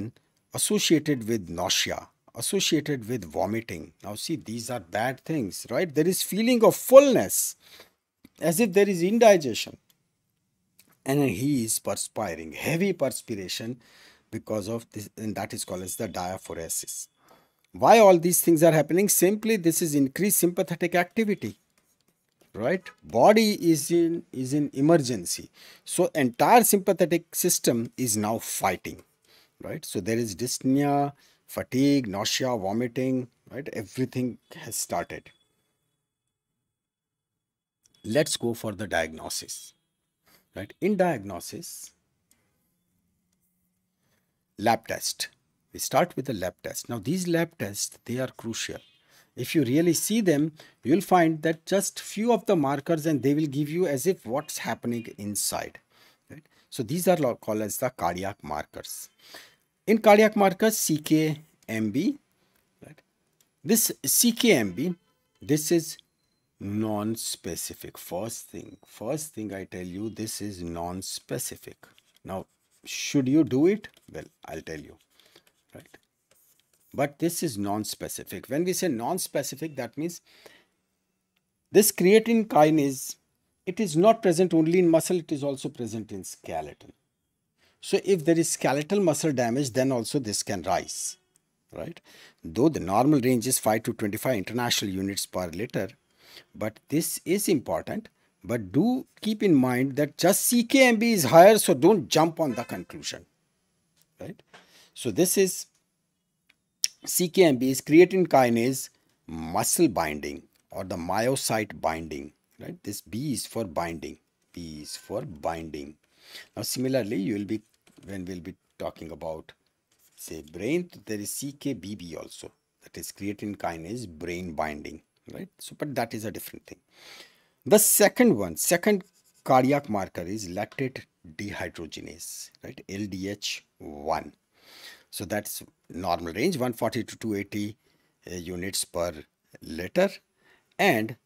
associated with nausea associated with vomiting. Now see, these are bad things, right? There is feeling of fullness as if there is indigestion. And he is perspiring, heavy perspiration because of this, and that is called as the diaphoresis. Why all these things are happening? Simply this is increased sympathetic activity right body is in is in emergency so entire sympathetic system is now fighting right so there is dyspnea fatigue, nausea, vomiting, right? Everything has started. Let's go for the diagnosis, right? In diagnosis, lab test. We start with the lab test. Now these lab tests, they are crucial. If you really see them, you'll find that just few of the markers and they will give you as if what's happening inside. Right? So these are called as the cardiac markers. In cardiac markers, CKMB, right? This CKMB, this is non-specific. First thing, first thing I tell you, this is non-specific. Now, should you do it? Well, I'll tell you, right? But this is non-specific. When we say non-specific, that means this creatine kinase, it is not present only in muscle, it is also present in skeleton. So if there is skeletal muscle damage, then also this can rise, right? Though the normal range is 5 to 25 international units per liter, but this is important. But do keep in mind that just CKMB is higher, so don't jump on the conclusion, right? So this is CKMB is creatine kinase muscle binding or the myocyte binding, right? This B is for binding. B is for binding. Now, similarly, you will be when we'll be talking about say brain, there is CKBB also. That is creatine kinase brain binding, right? So, but that is a different thing. The second one, second cardiac marker is lactate dehydrogenase, right? LDH1. So that's normal range 140 to 280 uh, units per liter. And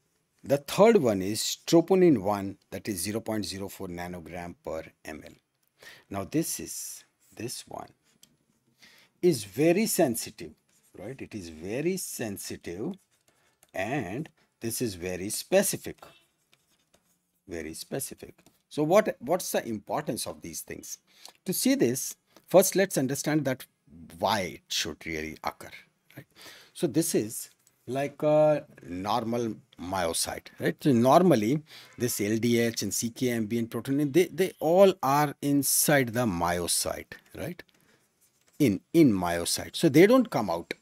the third one is troponin 1 that is 0.04 nanogram per ml. Now this is this one is very sensitive, right? It is very sensitive and this is very specific very specific. So what what's the importance of these things? To see this, first let's understand that why it should really occur. Right? So this is like a normal myocyte, right? So normally this LDH and CKMB and protein, they, they all are inside the myocyte, right? In, in myocyte. So they don't come out,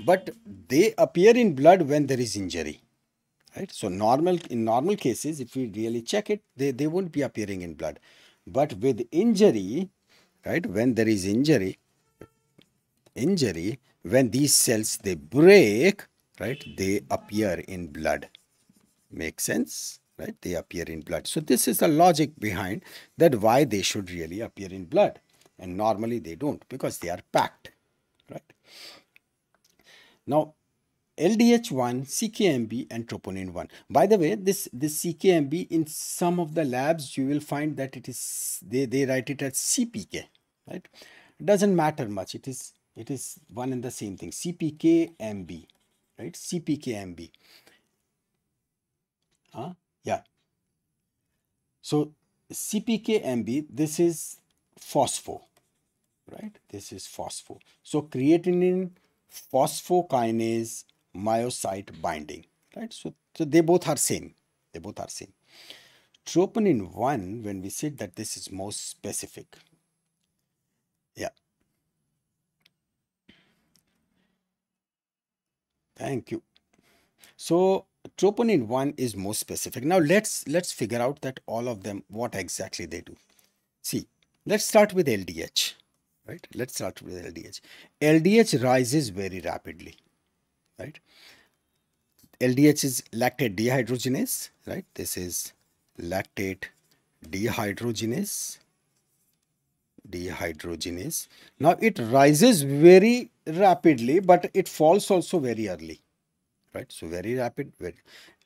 but they appear in blood when there is injury right so normal in normal cases if we really check it they, they won't be appearing in blood but with injury right when there is injury injury when these cells they break right they appear in blood make sense right they appear in blood so this is the logic behind that why they should really appear in blood and normally they don't because they are packed right now LDH1, CKMB and troponin 1. By the way, this, this CKMB in some of the labs you will find that it is they, they write it as CPK, right? It doesn't matter much. It is it is one and the same thing. CPKMB, right? CPKMB. Huh? Yeah. So CPKMB, this is phospho, right? This is phospho. So creatinine phosphokinase myocyte binding, right? So, so they both are same. They both are same. Troponin 1, when we said that this is most specific. Thank you. So troponin 1 is most specific. Now let's let's figure out that all of them, what exactly they do. See, let's start with LDH, right? Let's start with LDH. LDH rises very rapidly right? LDH is lactate dehydrogenase, right? This is lactate dehydrogenase dehydrogenase. Now it rises very rapidly but it falls also very early right? So very rapid very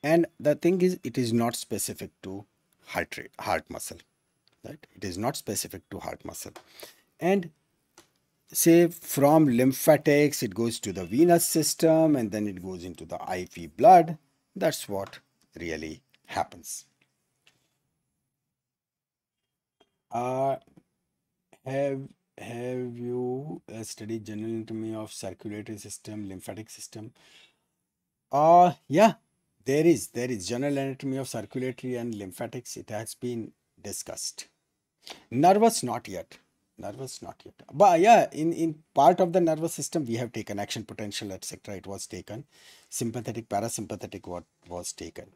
and the thing is it is not specific to heart rate heart muscle right? It is not specific to heart muscle. And say from lymphatics it goes to the venous system and then it goes into the IV blood. That's what really happens. Uh, have have you uh, studied general anatomy of circulatory system lymphatic system? Uh yeah there is there is. General anatomy of circulatory and lymphatics it has been discussed. Nervous not yet. Nervous not yet. But yeah in in part of the nervous system we have taken action potential etc it was taken. Sympathetic parasympathetic what was taken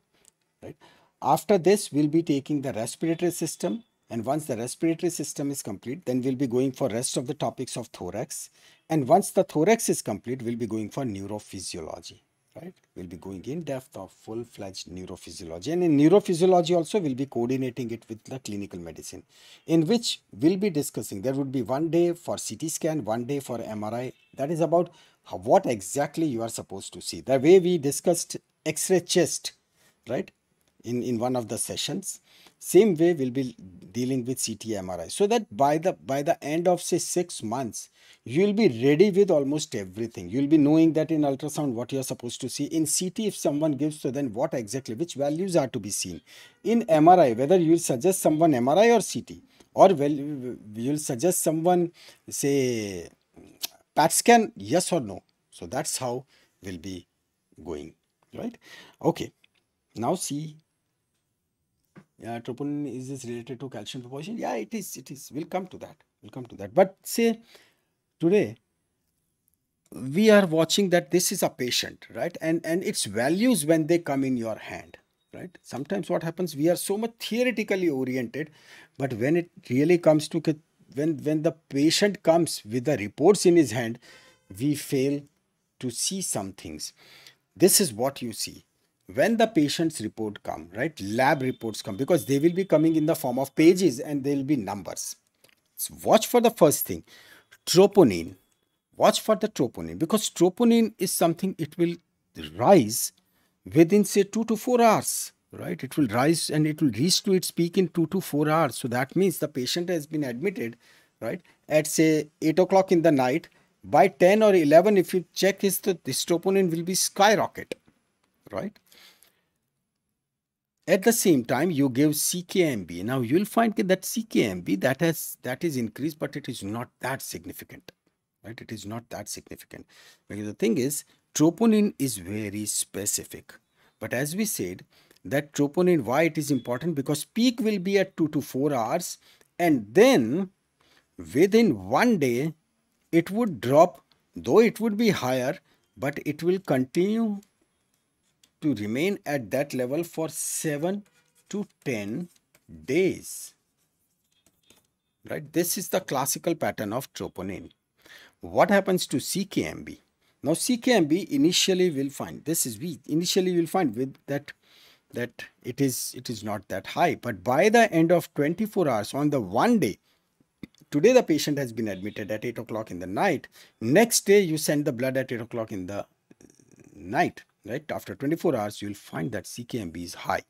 right? After this we'll be taking the respiratory system and once the respiratory system is complete then we'll be going for rest of the topics of thorax. And once the thorax is complete we'll be going for neurophysiology right? We'll be going in depth of full-fledged neurophysiology. And in neurophysiology also we'll be coordinating it with the clinical medicine in which we'll be discussing. There would be one day for ct scan one day for mri that is about how, what exactly you are supposed to see. The way we discussed x-ray chest right in in one of the sessions same way we'll be dealing with ct mri so that by the by the end of say six months you'll be ready with almost everything. You'll be knowing that in ultrasound what you're supposed to see. In ct if someone gives so then what exactly which values are to be seen. In mri whether you'll suggest someone mri or ct or well you'll suggest someone say pet scan yes or no. So that's how we'll be going right? Okay. Now see yeah troponin is this related to calcium proportion. Yeah it is it is. We'll come to that. We'll come to that. But say today we are watching that this is a patient right? And and its values when they come in your hand right? Sometimes what happens we are so much theoretically oriented but when it really comes to when when the patient comes with the reports in his hand we fail to see some things. This is what you see when the patient's report come right lab reports come because they will be coming in the form of pages and there will be numbers. So watch for the first thing troponin. Watch for the troponin because troponin is something it will rise within say 2 to 4 hours right? It will rise and it will reach to its peak in 2 to 4 hours. So that means the patient has been admitted right at say 8 o'clock in the night. By 10 or 11 if you check his the this troponin will be skyrocket right at the same time you give ckmb now you'll find that ckmb that has that is increased but it is not that significant right? It is not that significant. Because the thing is troponin is very specific. But as we said that troponin why it is important? Because peak will be at 2 to 4 hours and then within one day it would drop though it would be higher but it will continue to remain at that level for 7 to 10 days. Right? This is the classical pattern of troponin. What happens to ckmb now ckmb initially will find this is we initially will find with that that it is it is not that high. But by the end of 24 hours on the one day today the patient has been admitted at 8 o'clock in the night. Next day you send the blood at 8 o'clock in the night right? After 24 hours you will find that ckmb is high.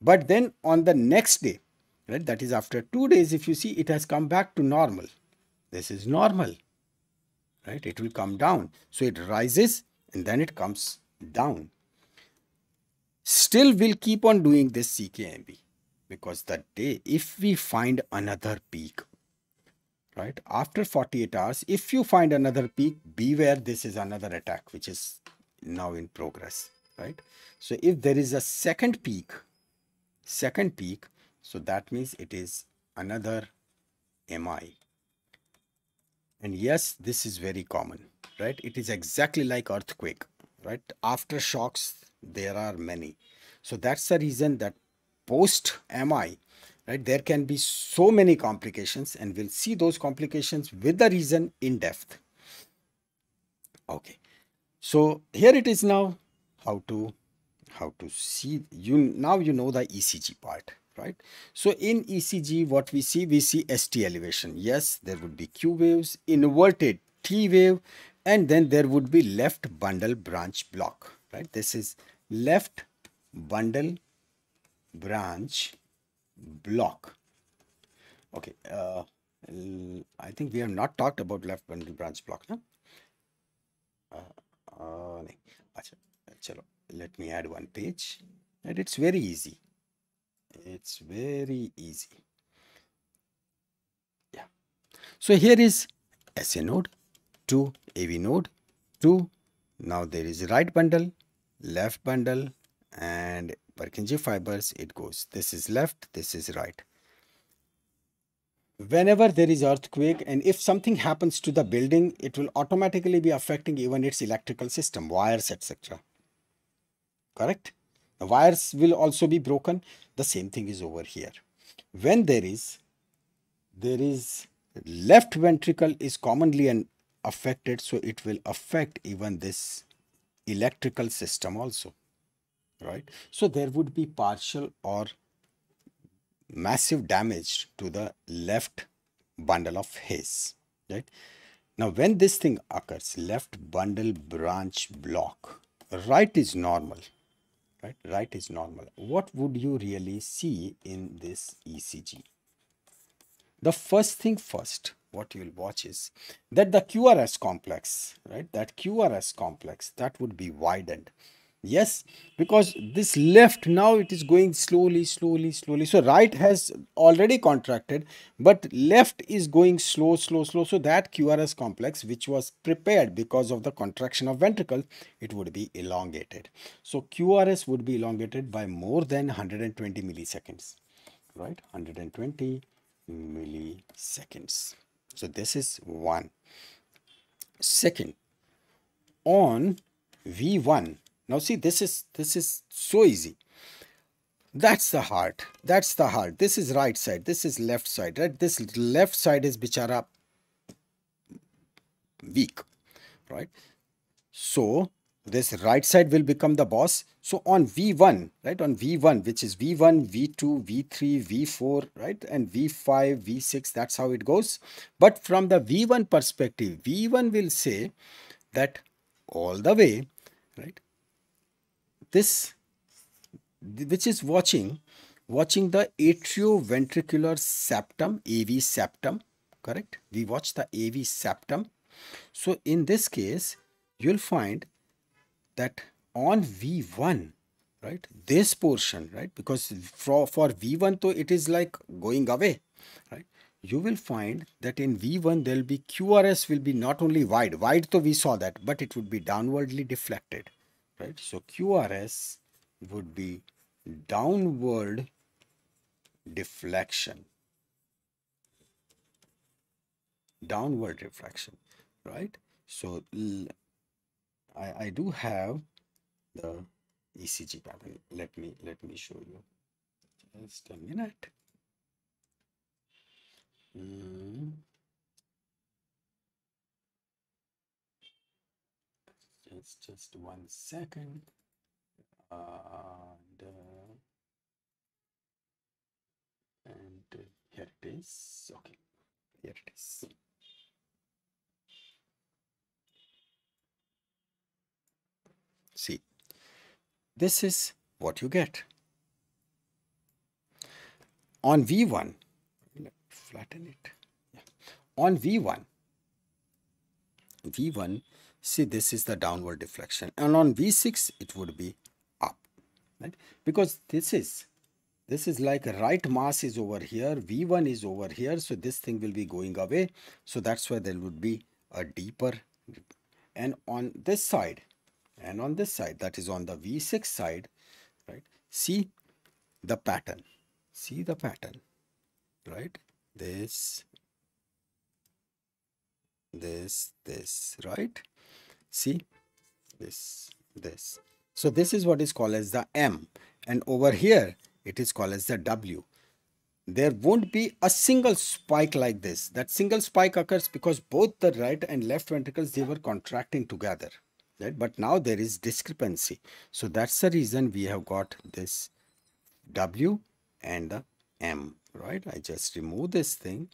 But then on the next day right that is after two days if you see it has come back to normal. This is normal right? It will come down. So it rises and then it comes down. Still we'll keep on doing this ckmb because that day if we find another peak right? After 48 hours if you find another peak beware this is another attack which is now in progress right? So if there is a second peak second peak so that means it is another mi and yes this is very common right? It is exactly like earthquake right? Aftershocks there are many. So that's the reason that post mi right there can be so many complications and we'll see those complications with the reason in depth. Okay so here it is now how to how to see you now you know the ecg part right? So in ecg what we see we see st elevation. Yes there would be q waves inverted t wave and then there would be left bundle branch block right? This is left bundle branch block. Okay uh, i think we have not talked about left bundle branch block huh? Uh, uh, chalo, let me add one page. And it's very easy. It's very easy. Yeah. So here is SA node to AV node to now there is right bundle left bundle and Purkinje fibers it goes. This is left this is right whenever there is earthquake and if something happens to the building it will automatically be affecting even its electrical system wires etc correct? The wires will also be broken. The same thing is over here. When there is there is left ventricle is commonly an affected so it will affect even this electrical system also right? So there would be partial or massive damage to the left bundle of His right? Now when this thing occurs left bundle branch block right is normal right? Right is normal. What would you really see in this ECG the first thing first what you will watch is that the QRS complex right? That QRS complex that would be widened yes because this left now it is going slowly slowly slowly. So right has already contracted but left is going slow slow slow. So that qrs complex which was prepared because of the contraction of ventricle it would be elongated. So qrs would be elongated by more than 120 milliseconds right? 120 milliseconds. So this is one. Second on v1 now see, this is this is so easy. that's the heart. That's the heart. This is right side. This is left side right? This left side is bichara weak right? So this right side will become the boss. So on v1 right? On v1 which is v1 v2 v3 v4 right? And v5 v6 that's how it goes. But from the v1 perspective v1 will say that all the way right this which is watching watching the atrioventricular septum av septum correct? We watch the av septum. So in this case you'll find that on V1, right, this portion, right, because for, for V1, though it is like going away, right, you will find that in V1 there will be QRS will be not only wide, wide though we saw that, but it would be downwardly deflected, right. So QRS would be downward deflection, downward reflection, right. So I, I do have the ECG pattern. Let me let me show you. Just a minute. Mm. Just just one second. And, uh, and here it is. Okay, here it is. See, this is what you get. On V1, flatten it. Yeah. On V1, V1, see this is the downward deflection. And on V6, it would be up. Right? Because this is, this is like right mass is over here, V1 is over here, so this thing will be going away. So that's why there would be a deeper, and on this side, and on this side that is on the v6 side right see the pattern see the pattern right this this this right see this this. So this is what is called as the m. And over here it is called as the w. There won't be a single spike like this. That single spike occurs because both the right and left ventricles they were contracting together right? But now there is discrepancy. So that's the reason we have got this w and the m right? I just remove this thing.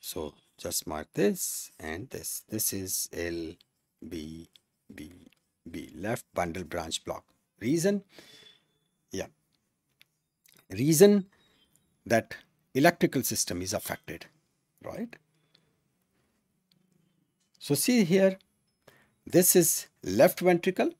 So just mark this and this this is l b b b left bundle branch block reason yeah reason that electrical system is affected right so see here, this is left ventricle,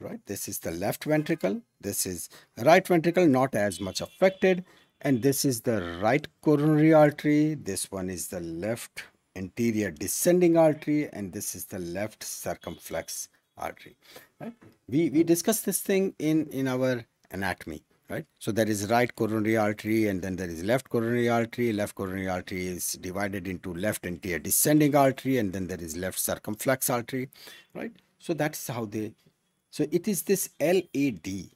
right? This is the left ventricle. This is right ventricle, not as much affected. And this is the right coronary artery. This one is the left anterior descending artery. And this is the left circumflex artery, right? We, we discussed this thing in, in our anatomy right? So there is right coronary artery and then there is left coronary artery. Left coronary artery is divided into left anterior descending artery and then there is left circumflex artery, right? So that's how they, so it is this LAD,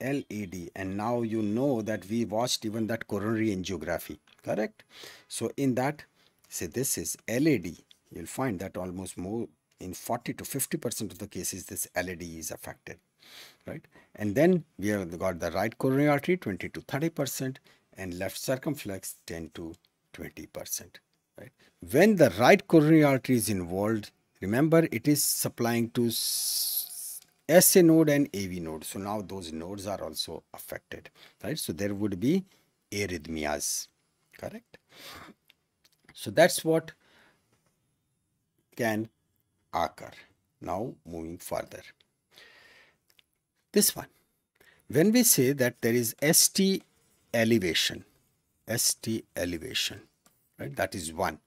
LAD and now you know that we watched even that coronary angiography, correct? So in that, say this is LAD, you'll find that almost more in 40 to 50% of the cases this LAD is affected right? And then we have got the right coronary artery 20 to 30 percent and left circumflex 10 to 20 percent, right? When the right coronary artery is involved, remember it is supplying to SA node and AV node. So now those nodes are also affected, right? So there would be arrhythmias, correct? So that's what can occur. Now moving further this one. When we say that there is ST elevation, ST elevation, right? That is one.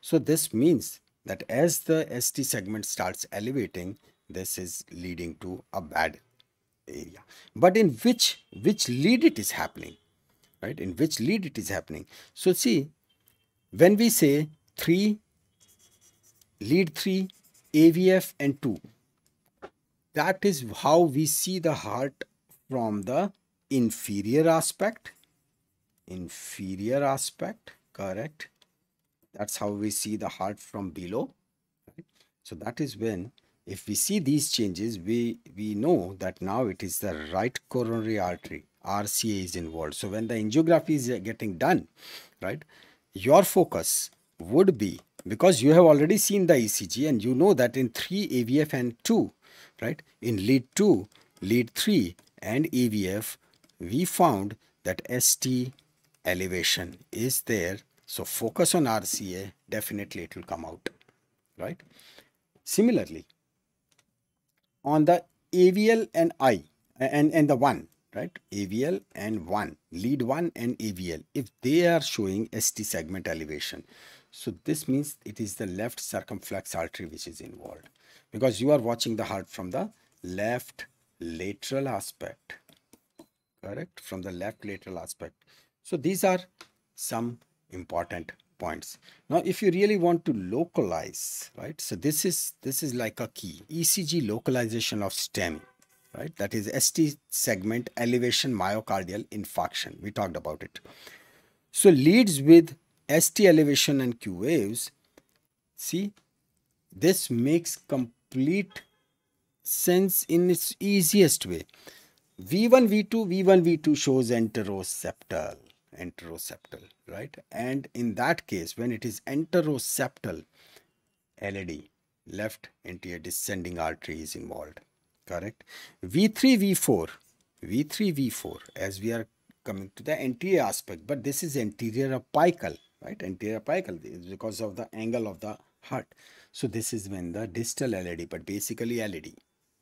So this means that as the ST segment starts elevating, this is leading to a bad area. But in which, which lead it is happening, right? In which lead it is happening. So see, when we say 3, lead 3, AVF and 2, that is how we see the heart from the inferior aspect inferior aspect correct that's how we see the heart from below right? so that is when if we see these changes we we know that now it is the right coronary artery rca is involved so when the angiography is getting done right your focus would be because you have already seen the ecg and you know that in 3 avf and 2 right in lead 2 lead 3 and avf we found that st elevation is there so focus on RCA, definitely it will come out, right? Similarly, on the AVL and I, and, and the 1, right? AVL and 1, lead 1 and AVL, if they are showing ST segment elevation, so this means it is the left circumflex artery which is involved because you are watching the heart from the left lateral aspect, correct? From the left lateral aspect. So these are some important points. Now if you really want to localize right so this is this is like a key ecg localization of STEMI right? That is st segment elevation myocardial infarction. We talked about it. So leads with st elevation and q waves. See this makes complete sense in its easiest way. V1 v2 v1 v2 shows anteroseptal anteroseptal right? And in that case when it is anteroseptal LAD left anterior descending artery is involved correct? V3 V4 V3 V4 as we are coming to the anterior aspect but this is anterior apical right? Anterior apical is because of the angle of the heart. So this is when the distal LAD but basically LAD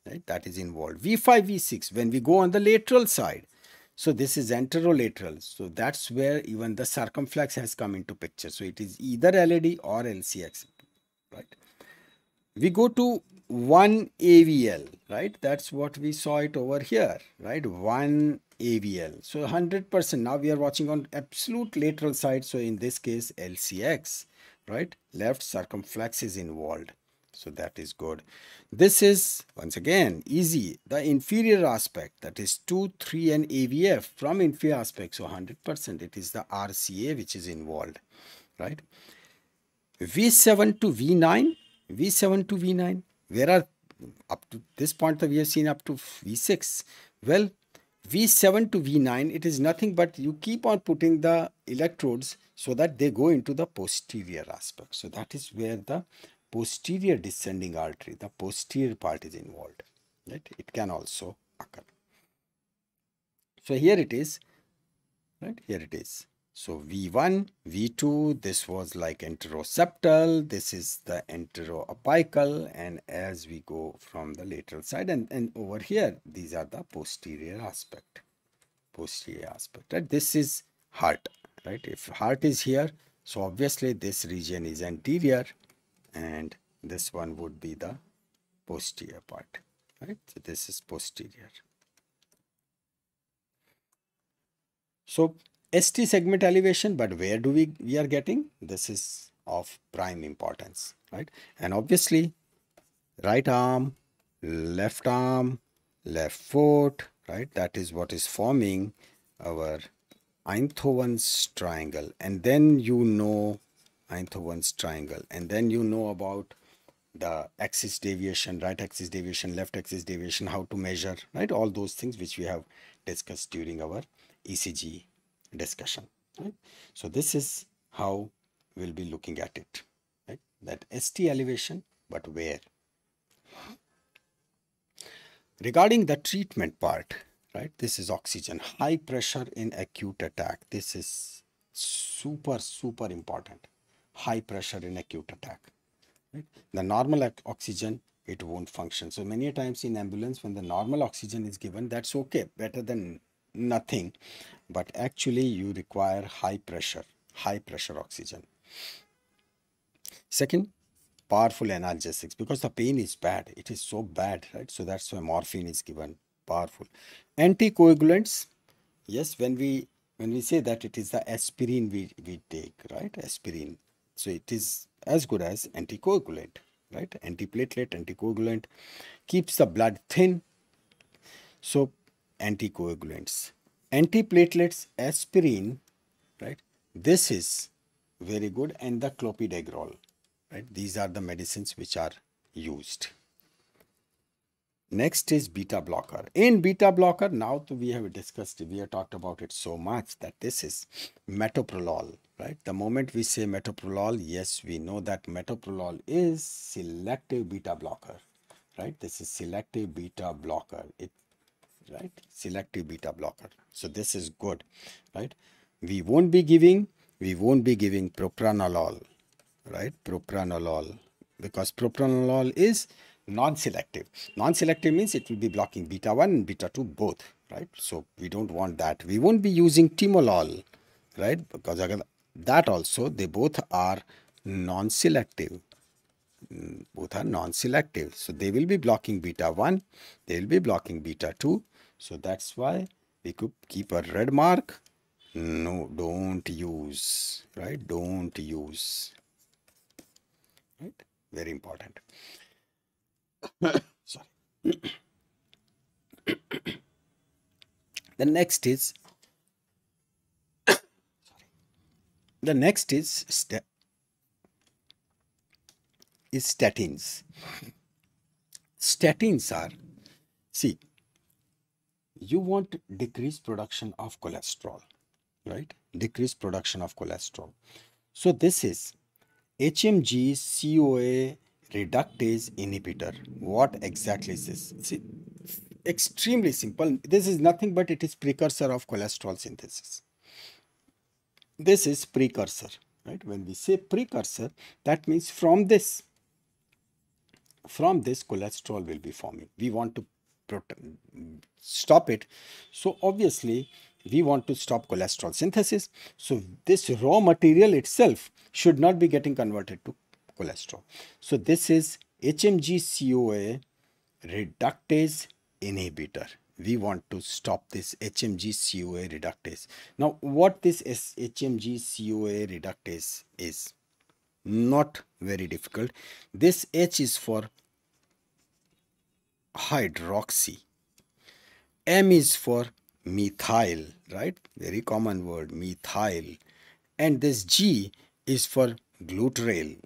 right? That is involved. V5 V6 when we go on the lateral side so this is anterolateral. So that's where even the circumflex has come into picture. So it is either LAD or LCX, right? We go to 1 AVL, right? That's what we saw it over here, right? 1 AVL. So 100%. Now we are watching on absolute lateral side. So in this case, LCX, right? Left circumflex is involved. So that is good. This is once again easy. The inferior aspect that is 2, 3 and AVF from inferior aspect. So 100% it is the RCA which is involved. Right. V7 to V9. V7 to V9. Where are up to this point we have seen up to V6. Well V7 to V9 it is nothing but you keep on putting the electrodes so that they go into the posterior aspect. So that is where the posterior descending artery, the posterior part is involved. Right? It can also occur. So here it is. Right? Here it is. So V1, V2, this was like anteroseptal, this is the anteroapical, and as we go from the lateral side, and, and over here, these are the posterior aspect. Posterior aspect, right? This is heart, right? If heart is here, so obviously this region is anterior, and this one would be the posterior part right? So this is posterior. So st segment elevation but where do we we are getting? This is of prime importance right? And obviously right arm left arm left foot right? That is what is forming our Einthoven's triangle. And then you know Einthoven's triangle. And then you know about the axis deviation right axis deviation left axis deviation how to measure right? All those things which we have discussed during our ECG discussion right? So this is how we'll be looking at it right? That ST elevation but where? Regarding the treatment part right? This is oxygen high pressure in acute attack. This is super super important high pressure in acute attack. Right? The normal oxygen, it won't function. So many times in ambulance, when the normal oxygen is given, that's okay, better than nothing. But actually you require high pressure, high pressure oxygen. Second, powerful analgesics because the pain is bad. It is so bad, right? So that's why morphine is given powerful. Anticoagulants, yes, when we when we say that it is the aspirin we, we take, right? Aspirin so it is as good as anticoagulant, right? Antiplatelet, anticoagulant. keeps the blood thin. So anticoagulants. Antiplatelets, aspirin, right? This is very good and the clopidogrel, right? These are the medicines which are used. Next is beta blocker. In beta blocker, now we have discussed, we have talked about it so much that this is metoprolol, right? The moment we say metoprolol, yes, we know that metoprolol is selective beta blocker, right? This is selective beta blocker. It, right? Selective beta blocker. So this is good, right? We won't be giving, we won't be giving propranolol, right? Propranolol because propranolol is non-selective. Non-selective means it will be blocking beta 1 and beta 2 both, right? So we don't want that. We won't be using timolol, right? Because that also, they both are non-selective. Mm, both are non-selective. So they will be blocking beta 1, they will be blocking beta 2. So that's why we could keep a red mark. No, don't use, right? Don't use, right? Very important. Sorry. the next is sorry. The next is is statins. Statins are see you want decrease production of cholesterol, right? Decrease production of cholesterol. So this is HMG CoA reductase inhibitor. What exactly is this? See, extremely simple. This is nothing but it is precursor of cholesterol synthesis. This is precursor, right? When we say precursor, that means from this, from this cholesterol will be forming. We want to stop it. So obviously we want to stop cholesterol synthesis. So this raw material itself should not be getting converted to cholesterol. So this is HMG-CoA reductase inhibitor. We want to stop this HMG-CoA reductase. Now what this HMG-CoA reductase is? Not very difficult. This H is for hydroxy. M is for methyl, right? Very common word, methyl. And this G is for glutarate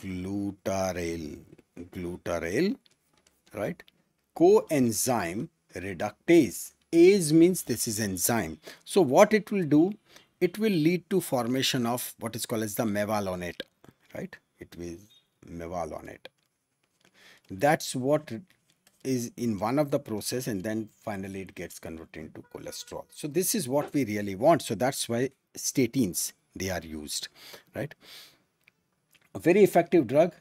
glutaryl glutaryl right coenzyme reductase ase means this is enzyme. So what it will do? It will lead to formation of what is called as the mevalonate right? It will mevalonate. That's what is in one of the process and then finally it gets converted into cholesterol. So this is what we really want. So that's why statins they are used right? A very effective drug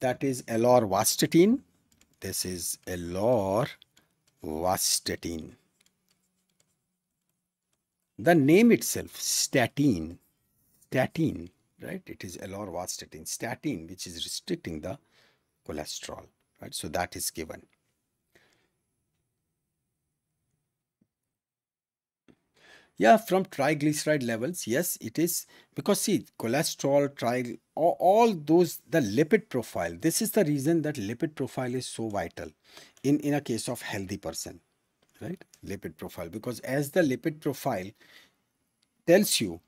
that is atorvastatin. This is atorvastatin. The name itself, statin, statin, right? It is atorvastatin, statin, which is restricting the cholesterol, right? So that is given. Yeah, from triglyceride levels, yes, it is because see, cholesterol, tri, all, all those, the lipid profile. This is the reason that lipid profile is so vital in in a case of healthy person, right? Lipid profile because as the lipid profile tells you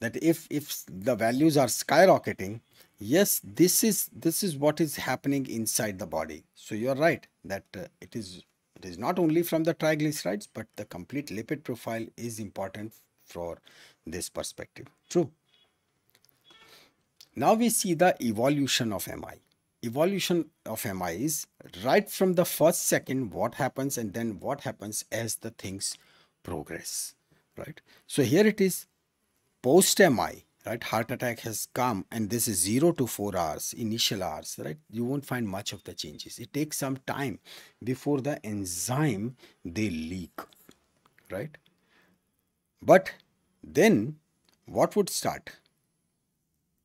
that if if the values are skyrocketing, yes, this is this is what is happening inside the body. So you're right that uh, it is it is not only from the triglycerides, but the complete lipid profile is important for this perspective. True. Now we see the evolution of MI. Evolution of MI is right from the first second what happens and then what happens as the things progress. Right. So here it is post MI right heart attack has come and this is 0 to 4 hours initial hours right you won't find much of the changes it takes some time before the enzyme they leak right but then what would start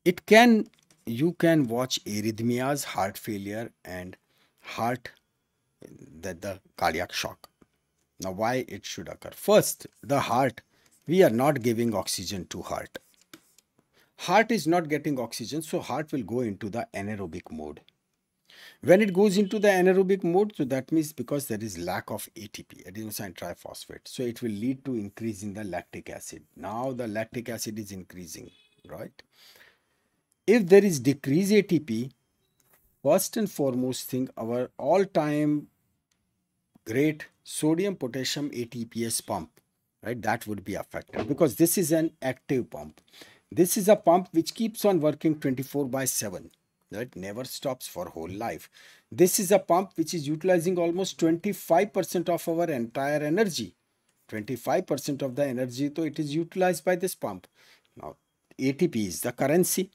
it can you can watch arrhythmias heart failure and heart that the cardiac shock. Now why it should occur? First the heart. We are not giving oxygen to heart. Heart is not getting oxygen so heart will go into the anaerobic mode. When it goes into the anaerobic mode, so that means because there is lack of ATP, adenosine triphosphate, so it will lead to increase in the lactic acid. Now the lactic acid is increasing, right? If there is decreased ATP, first and foremost thing, our all-time great sodium potassium ATPase pump, right? That would be affected because this is an active pump. This is a pump which keeps on working 24 by 7 that never stops for whole life. This is a pump which is utilizing almost 25% of our entire energy. 25% of the energy, so it is utilized by this pump. Now, ATP is the currency.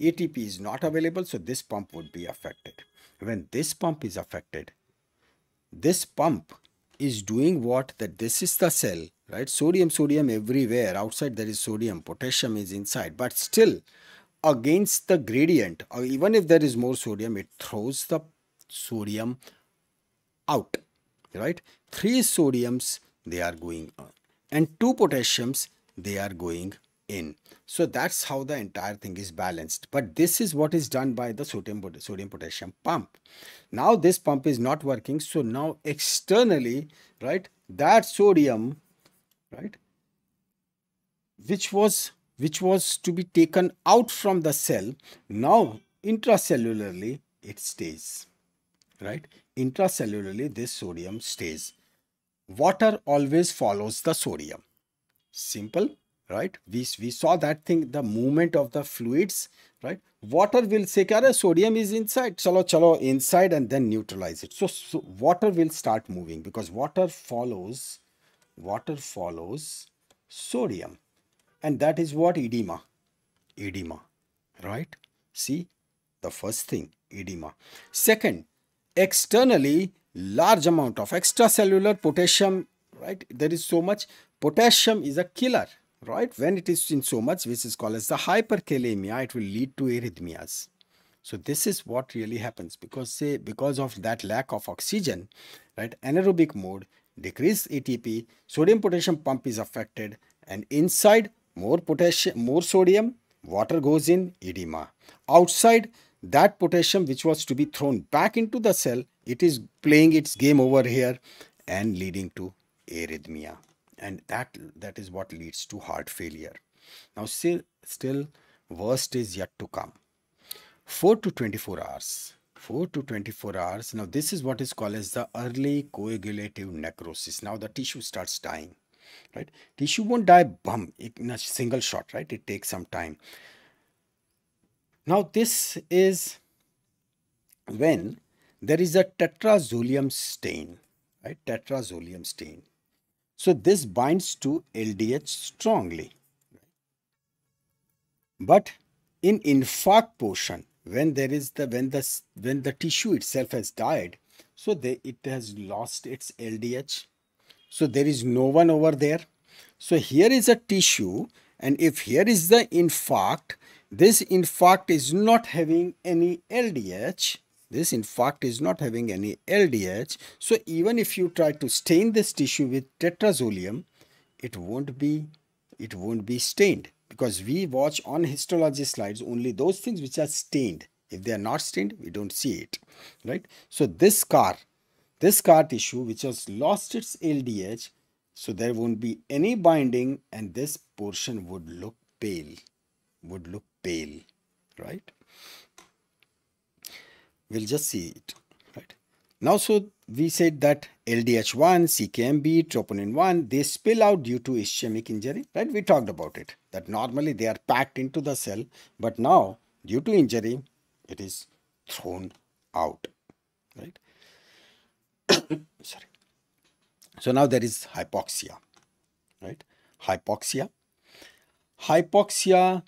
ATP is not available, so this pump would be affected. When this pump is affected, this pump is doing what? That this is the cell right? Sodium sodium everywhere. Outside there is sodium. Potassium is inside. But still against the gradient or even if there is more sodium it throws the sodium out right? Three sodiums they are going on. And two potassiums they are going in so that's how the entire thing is balanced but this is what is done by the sodium sodium potassium pump now this pump is not working so now externally right that sodium right which was which was to be taken out from the cell, now intracellularly it stays. Right? Intracellularly this sodium stays. Water always follows the sodium. Simple, right? We, we saw that thing, the movement of the fluids, right? Water will say, Kya sodium is inside, chalo chalo inside and then neutralize it. So, so water will start moving because water follows, water follows sodium. And that is what edema edema right? See the first thing edema. Second externally large amount of extracellular potassium right? There is so much. Potassium is a killer right when it is in so much which is called as the hyperkalemia it will lead to arrhythmias so this is what really happens because say because of that lack of oxygen right anaerobic mode decreased atp sodium potassium pump is affected and inside more potassium, more sodium, water goes in edema. Outside, that potassium which was to be thrown back into the cell, it is playing its game over here and leading to arrhythmia. And that, that is what leads to heart failure. Now, still, still worst is yet to come. 4 to 24 hours. 4 to 24 hours. Now, this is what is called as the early coagulative necrosis. Now, the tissue starts dying right tissue won't die bum in a single shot right it takes some time now this is when there is a tetrazolium stain right tetrazolium stain so this binds to ldh strongly but in infarct portion when there is the when the when the tissue itself has died so they, it has lost its ldh so there is no one over there. So here is a tissue and if here is the infarct, this infarct is not having any LDH. This infarct is not having any LDH. So even if you try to stain this tissue with tetrazolium, it won't be it won't be stained because we watch on histology slides only those things which are stained. If they are not stained, we don't see it, right? So this scar this scar tissue which has lost its LDH so there won't be any binding and this portion would look pale would look pale right we'll just see it right? Now so we said that LDH1 CKMB troponin 1 they spill out due to ischemic injury right? We talked about it that normally they are packed into the cell but now due to injury it is thrown out right? Sorry. So now there is hypoxia right? Hypoxia. Hypoxia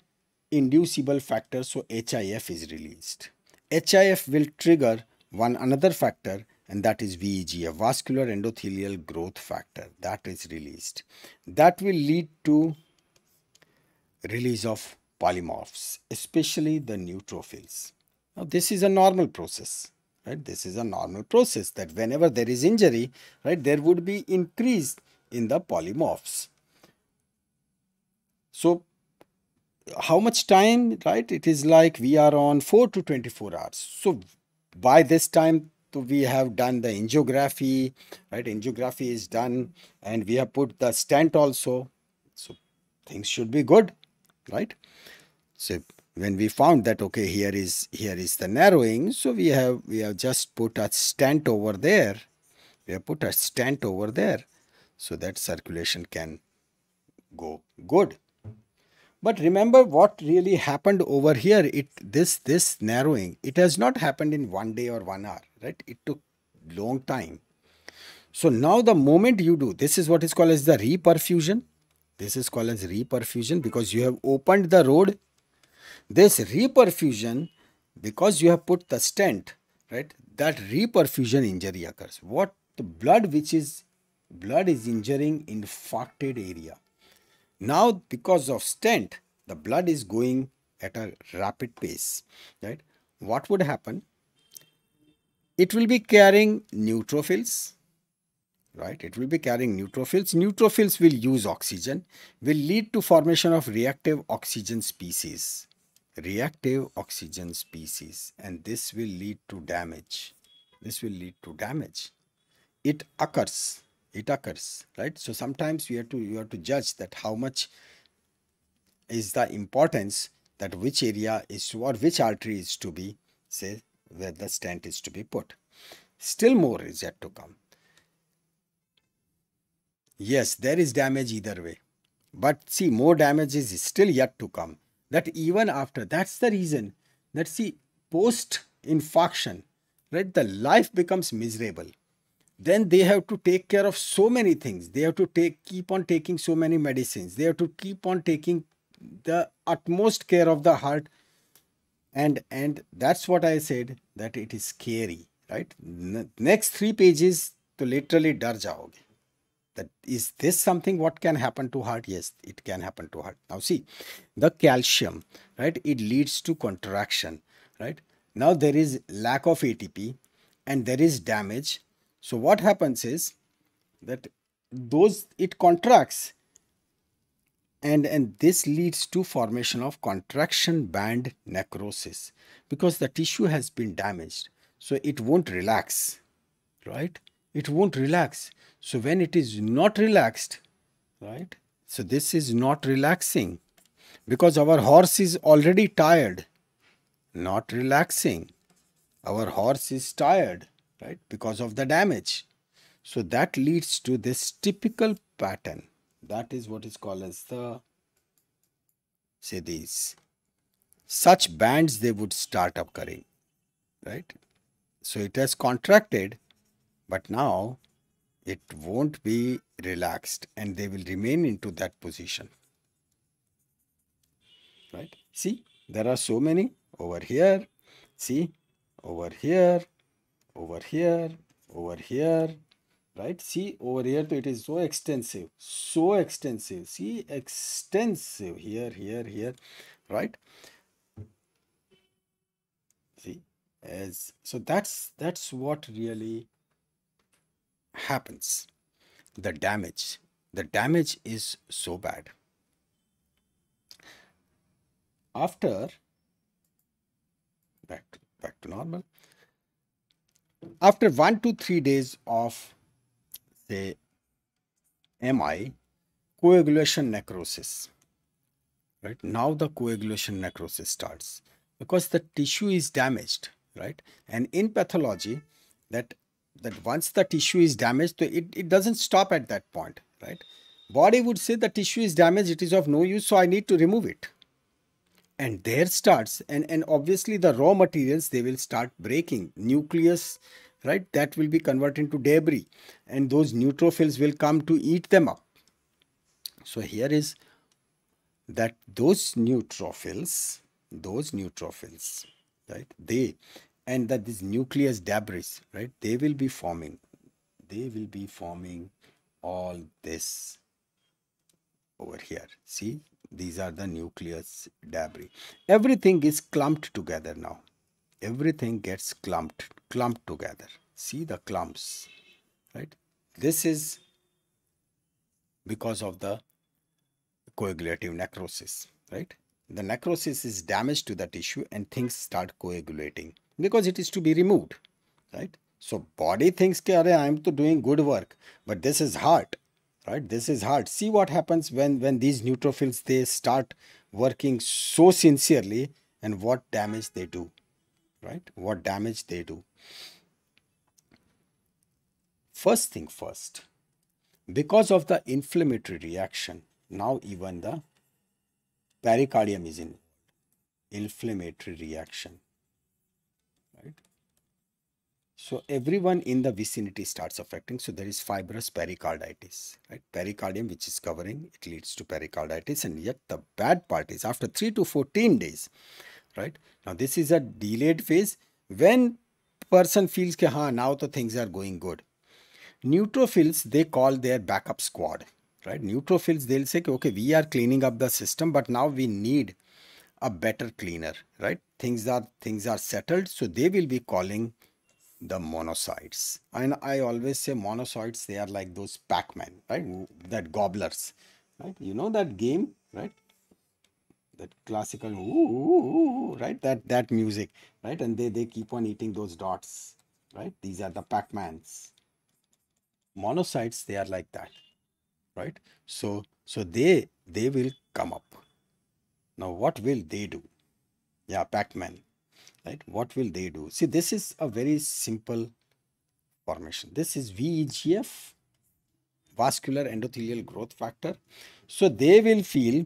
inducible factor so hif is released hif will trigger one another factor and that is VEGF, vascular endothelial growth factor, that is released. That will lead to release of polymorphs, especially the neutrophils. Now this is a normal process right this is a normal process that whenever there is injury right there would be increase in the polymorphs so how much time right? It is like we are on 4 to 24 hours. So by this time we have done the angiography right? Angiography is done and we have put the stent also. So things should be good right? So when we found that okay here is here is the narrowing so we have we have just put a stent over there. We have put a stent over there so that circulation can go good but remember what really happened over here. It this this narrowing it has not happened in one day or one hour right? It took long time. So now the moment you do this is what is called as the reperfusion. This is called as reperfusion because you have opened the road. This reperfusion, because you have put the stent, right, that reperfusion injury occurs. What the blood which is blood is injuring infarcted area. Now, because of stent, the blood is going at a rapid pace, right? What would happen? It will be carrying neutrophils, right? It will be carrying neutrophils. Neutrophils will use oxygen, will lead to formation of reactive oxygen species reactive oxygen species and this will lead to damage this will lead to damage it occurs it occurs right? So sometimes you have to you have to judge that how much is the importance that which area is to or which artery is to be say where the stent is to be put. Still more is yet to come. Yes there is damage either way. But see more damage is still yet to come. That even after that's the reason that see post infarction right the life becomes miserable then they have to take care of so many things. They have to take keep on taking so many medicines. They have to keep on taking the utmost care of the heart. And and that's what i said that it is scary right? Next three pages to literally dar jaoge. That is this something what can happen to heart? Yes it can happen to heart. Now see the calcium right? It leads to contraction right? Now there is lack of atp and there is damage so what happens is that those it contracts and and this leads to formation of contraction band necrosis because the tissue has been damaged. So it won't relax right? It won't relax. So when it is not relaxed, right? So this is not relaxing because our horse is already tired, not relaxing. Our horse is tired, right? Because of the damage. So that leads to this typical pattern. That is what is called as the, say these, such bands they would start occurring, right? So it has contracted, but now it won't be relaxed and they will remain into that position. Right? See, there are so many over here. See, over here, over here, over here. Right? See, over here, it is so extensive, so extensive. See, extensive here, here, here. Right? See, as so that's that's what really happens the damage the damage is so bad after back to, back to normal after 1 to 3 days of say mi coagulation necrosis right now the coagulation necrosis starts because the tissue is damaged right and in pathology that that once the tissue is damaged, it, it doesn't stop at that point, right? Body would say the tissue is damaged, it is of no use, so I need to remove it. And there starts, and, and obviously the raw materials, they will start breaking. Nucleus, right, that will be converted into debris. And those neutrophils will come to eat them up. So here is that those neutrophils, those neutrophils, right, they and that this nucleus debris right they will be forming they will be forming all this over here see these are the nucleus debris. Everything is clumped together now. Everything gets clumped clumped together. See the clumps right? This is because of the coagulative necrosis right? The necrosis is damage to the tissue and things start coagulating because it is to be removed, right? So body thinks, I am to doing good work, but this is heart, right? This is hard See what happens when, when these neutrophils, they start working so sincerely and what damage they do, right? What damage they do. First thing first, because of the inflammatory reaction, now even the pericardium is in inflammatory reaction so everyone in the vicinity starts affecting. So there is fibrous pericarditis right? Pericardium which is covering it leads to pericarditis and yet the bad part is after 3 to 14 days right? Now this is a delayed phase. When person feels that ha, now the things are going good neutrophils they call their backup squad right? Neutrophils they'll say okay we are cleaning up the system but now we need a better cleaner right? Things are things are settled so they will be calling the monocytes. And i always say monocytes they are like those pac-man right? That gobblers right? You know that game right? That classical ooh, right? That that music right? And they they keep on eating those dots right? These are the pac-mans. Monocytes they are like that right? So so they they will come up. Now, what will they do? Yeah, Pac-Man, right? What will they do? See, this is a very simple formation. This is VEGF, vascular endothelial growth factor. So they will feel,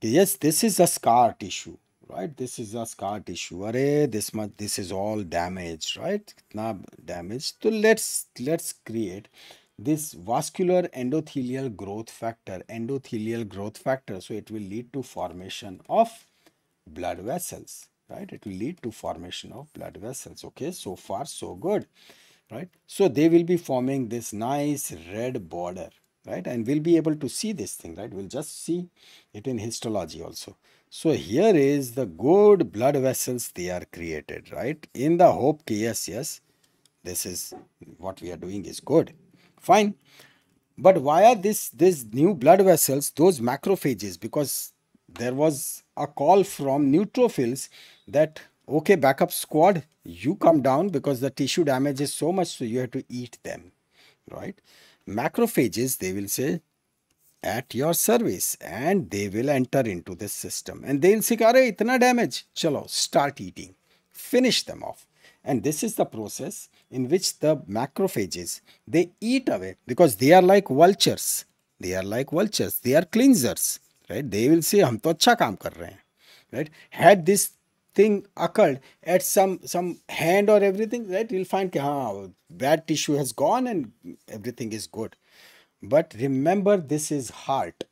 yes, this is a scar tissue, right? This is a scar tissue. Array, this much, this is all damaged, right? Now damaged. So let's let's create this vascular endothelial growth factor, endothelial growth factor, so it will lead to formation of blood vessels, right? It will lead to formation of blood vessels. Okay, so far so good, right? So they will be forming this nice red border, right? And we'll be able to see this thing, right? We'll just see it in histology also. So here is the good blood vessels they are created, right? In the hope, yes, yes, this is what we are doing is good fine but why are this this new blood vessels those macrophages because there was a call from neutrophils that okay backup squad you come down because the tissue damage is so much so you have to eat them right macrophages they will say at your service and they will enter into this system and they'll say are itna damage chalo start eating finish them off and this is the process in which the macrophages, they eat away because they are like vultures. They are like vultures. They are cleansers right? They will say hum to acha kaam kar rahe right? Had this thing occurred at some hand or everything right? You'll find ki bad tissue has gone and everything is good. But remember this is heart.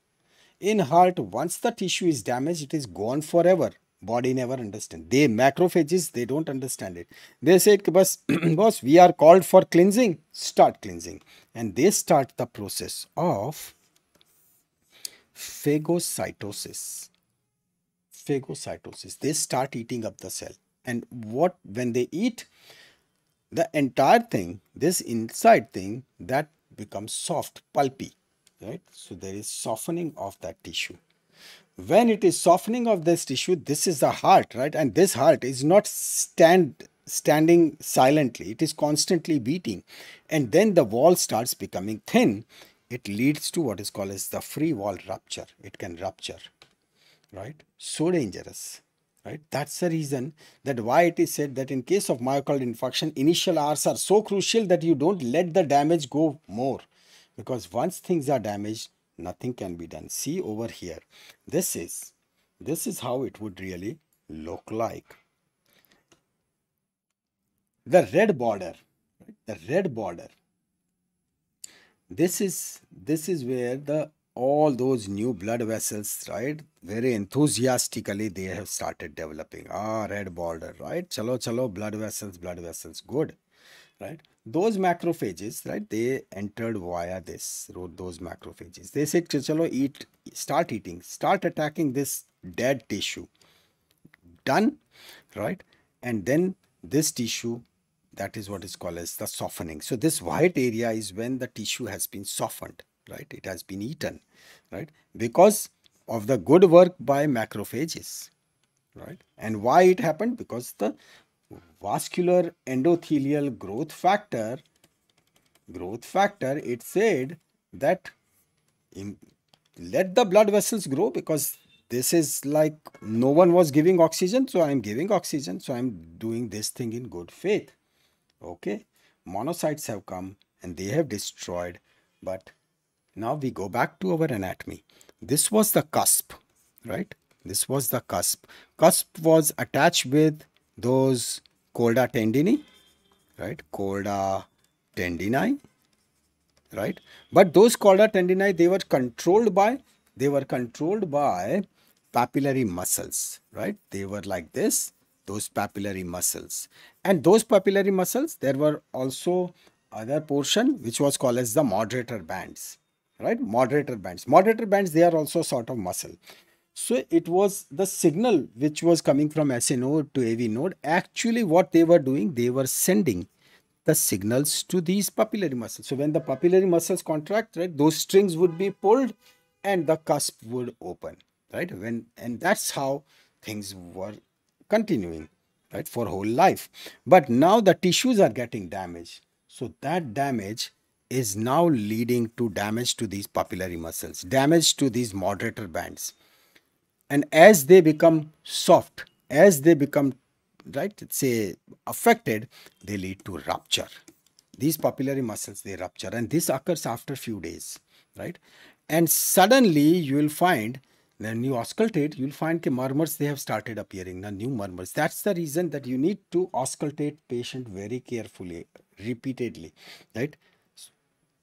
In heart once the tissue is damaged it is gone forever. Body never understand. They macrophages they don't understand it. They said boss we are called for cleansing. Start cleansing. And they start the process of phagocytosis. Phagocytosis. They start eating up the cell. And what when they eat the entire thing this inside thing that becomes soft pulpy right? So there is softening of that tissue. When it is softening of this tissue this is the heart right? And this heart is not stand standing silently. It is constantly beating. And then the wall starts becoming thin it leads to what is called as the free wall rupture. It can rupture right? So dangerous right? That's the reason that why it is said that in case of myocardial infarction initial hours are so crucial that you don't let the damage go more. Because once things are damaged nothing can be done. See over here. This is this is how it would really look like. The red border the red border this is this is where the all those new blood vessels right very enthusiastically they have started developing. Ah red border right? Chalo chalo blood vessels blood vessels good right? Those macrophages right they entered via this those macrophages. They said chalo eat start eating start attacking this dead tissue. Done right? And then this tissue that is what is called as the softening. So this white area is when the tissue has been softened right? It has been eaten right? Because of the good work by macrophages right? And why it happened? Because the vascular endothelial growth factor, growth factor, it said that in, let the blood vessels grow because this is like no one was giving oxygen, so I am giving oxygen, so I am doing this thing in good faith. Okay, monocytes have come and they have destroyed, but now we go back to our anatomy. This was the cusp, right? This was the cusp. Cusp was attached with those chordae tendineae, right? Chorda tendini, right? But those chordae tendineae, they were controlled by, they were controlled by papillary muscles, right? They were like this, those papillary muscles. And those papillary muscles, there were also other portion which was called as the moderator bands, right? Moderator bands. Moderator bands, they are also sort of muscle. So it was the signal which was coming from SA node to AV node. Actually, what they were doing, they were sending the signals to these papillary muscles. So when the papillary muscles contract, right, those strings would be pulled and the cusp would open, right? When and that's how things were continuing, right, for whole life. But now the tissues are getting damaged. So that damage is now leading to damage to these papillary muscles, damage to these moderator bands and as they become soft as they become right say affected they lead to rupture these papillary muscles they rupture and this occurs after few days right and suddenly you will find when you auscultate you'll find the murmurs they have started appearing. The new murmurs. That's the reason that you need to auscultate patient very carefully repeatedly right?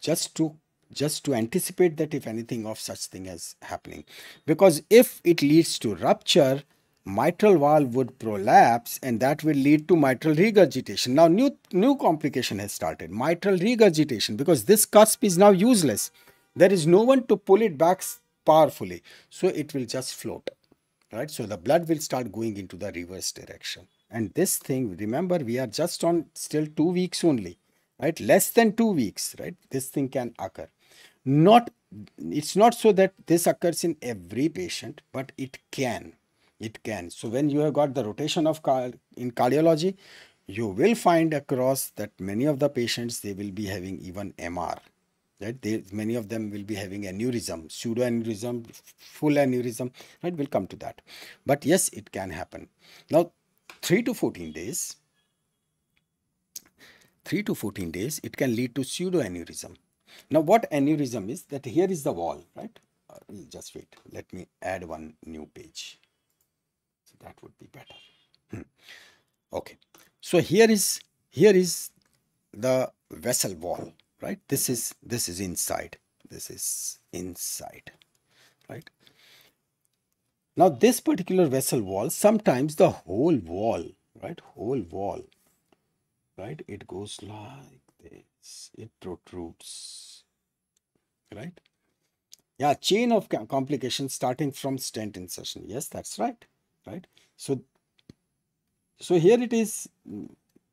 Just to just to anticipate that if anything of such thing is happening. Because if it leads to rupture mitral valve would prolapse and that will lead to mitral regurgitation. Now new new complication has started. Mitral regurgitation because this cusp is now useless. There is no one to pull it back powerfully. So it will just float right? So the blood will start going into the reverse direction. And this thing remember we are just on still 2 weeks only right? Less than 2 weeks right? This thing can occur. Not it's not so that this occurs in every patient but it can. It can. So when you have got the rotation of car in cardiology you will find across that many of the patients they will be having even mr right? They, many of them will be having aneurysm pseudo aneurysm full aneurysm right? We'll come to that. But yes it can happen. Now 3 to 14 days 3 to 14 days it can lead to pseudo aneurysm now what aneurysm is that? Here is the wall, right? Uh, just wait, let me add one new page. So that would be better. Hmm. Okay, so here is here is the vessel wall, right? This is this is inside. This is inside, right? Now this particular vessel wall, sometimes the whole wall, right? Whole wall, right? It goes like this. It protrudes right? Yeah, chain of complications starting from stent insertion. Yes, that's right, right? So, so here it is,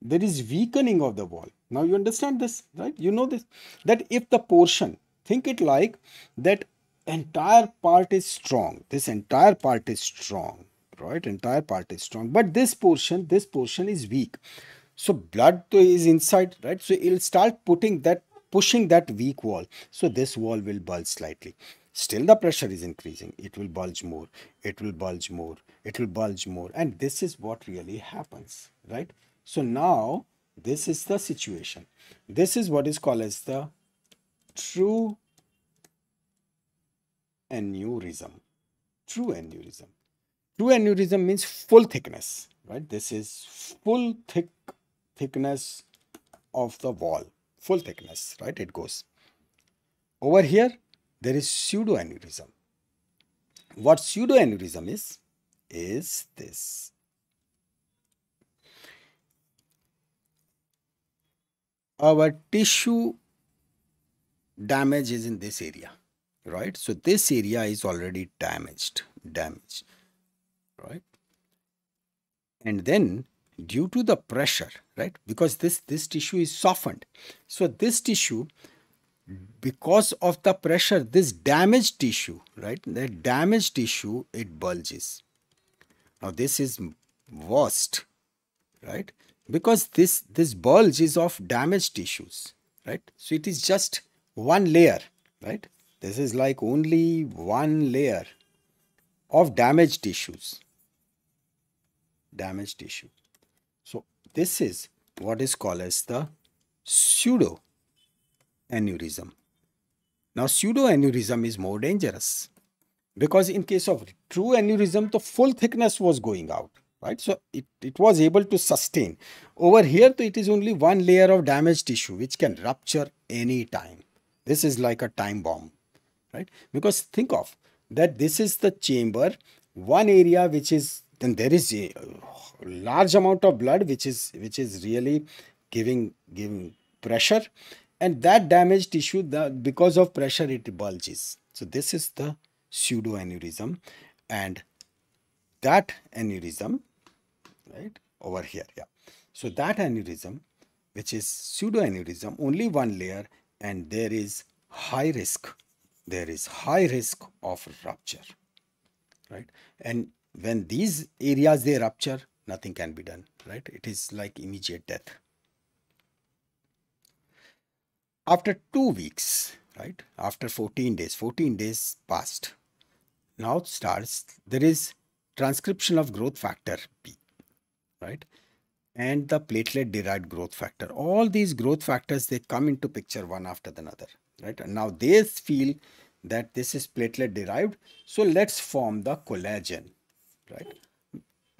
there is weakening of the wall. Now you understand this, right? You know this, that if the portion, think it like that entire part is strong, this entire part is strong, right? Entire part is strong, but this portion, this portion is weak. So blood is inside, right? So it'll start putting that pushing that weak wall. So this wall will bulge slightly. Still the pressure is increasing. It will bulge more. It will bulge more. It will bulge more. And this is what really happens, right? So now this is the situation. This is what is called as the true aneurysm. True aneurysm. True aneurysm means full thickness, right? This is full thick thickness of the wall full thickness, right? It goes. Over here, there is pseudoaneurysm. What pseudoaneurysm is, is this. Our tissue damage is in this area, right? So this area is already damaged, damaged, right? And then due to the pressure right because this this tissue is softened so this tissue because of the pressure this damaged tissue right the damaged tissue it bulges now this is worst right? Because this, this bulge is of damaged tissues, right? So it is just one layer, right? This is like only one layer of damaged tissues. Damaged tissue. So this is what is called as the pseudo aneurysm. Now pseudo aneurysm is more dangerous because in case of true aneurysm the full thickness was going out right? So it, it was able to sustain. Over here it is only one layer of damaged tissue which can rupture any time. This is like a time bomb right? Because think of that this is the chamber one area which is then there is a large amount of blood which is which is really giving giving pressure. And that damaged tissue the because of pressure it bulges. So this is the pseudoaneurysm. And that aneurysm right over here yeah. So that aneurysm which is pseudoaneurysm only one layer and there is high risk there is high risk of rupture right? And when these areas they rupture nothing can be done right? It is like immediate death. After 2 weeks right after 14 days 14 days passed. Now starts there is transcription of growth factor P, right? And the platelet derived growth factor. All these growth factors they come into picture one after the right? And now they feel that this is platelet derived, so let's form the collagen, right?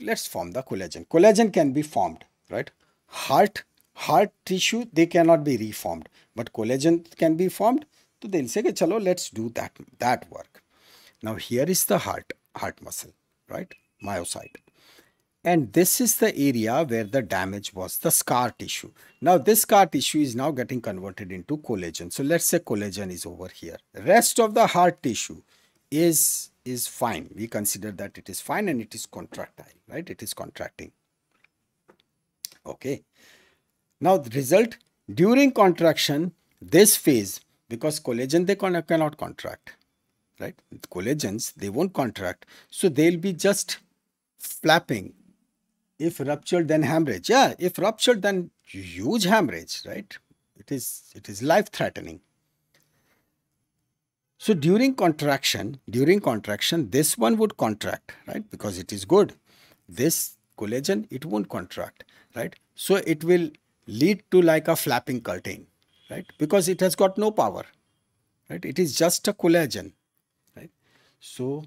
Let's form the collagen. Collagen can be formed, right? Heart heart tissue they cannot be reformed, but collagen can be formed. So they'll say, chalo, let's do that that work. Now here is the heart, heart muscle, right? Myocyte. And this is the area where the damage was the scar tissue. Now this scar tissue is now getting converted into collagen. So let's say collagen is over here. Rest of the heart tissue is, is fine. We consider that it is fine and it is contractile, right? It is contracting. Okay. Now the result during contraction, this phase, because collagen they cannot contract right? Collagens, they won't contract. So they'll be just flapping. If ruptured, then hemorrhage. Yeah, if ruptured, then huge hemorrhage, right? It is, it is life-threatening. So during contraction, during contraction, this one would contract, right? Because it is good. This collagen, it won't contract, right? So it will lead to like a flapping curtain, right? Because it has got no power, right? It is just a collagen, right? so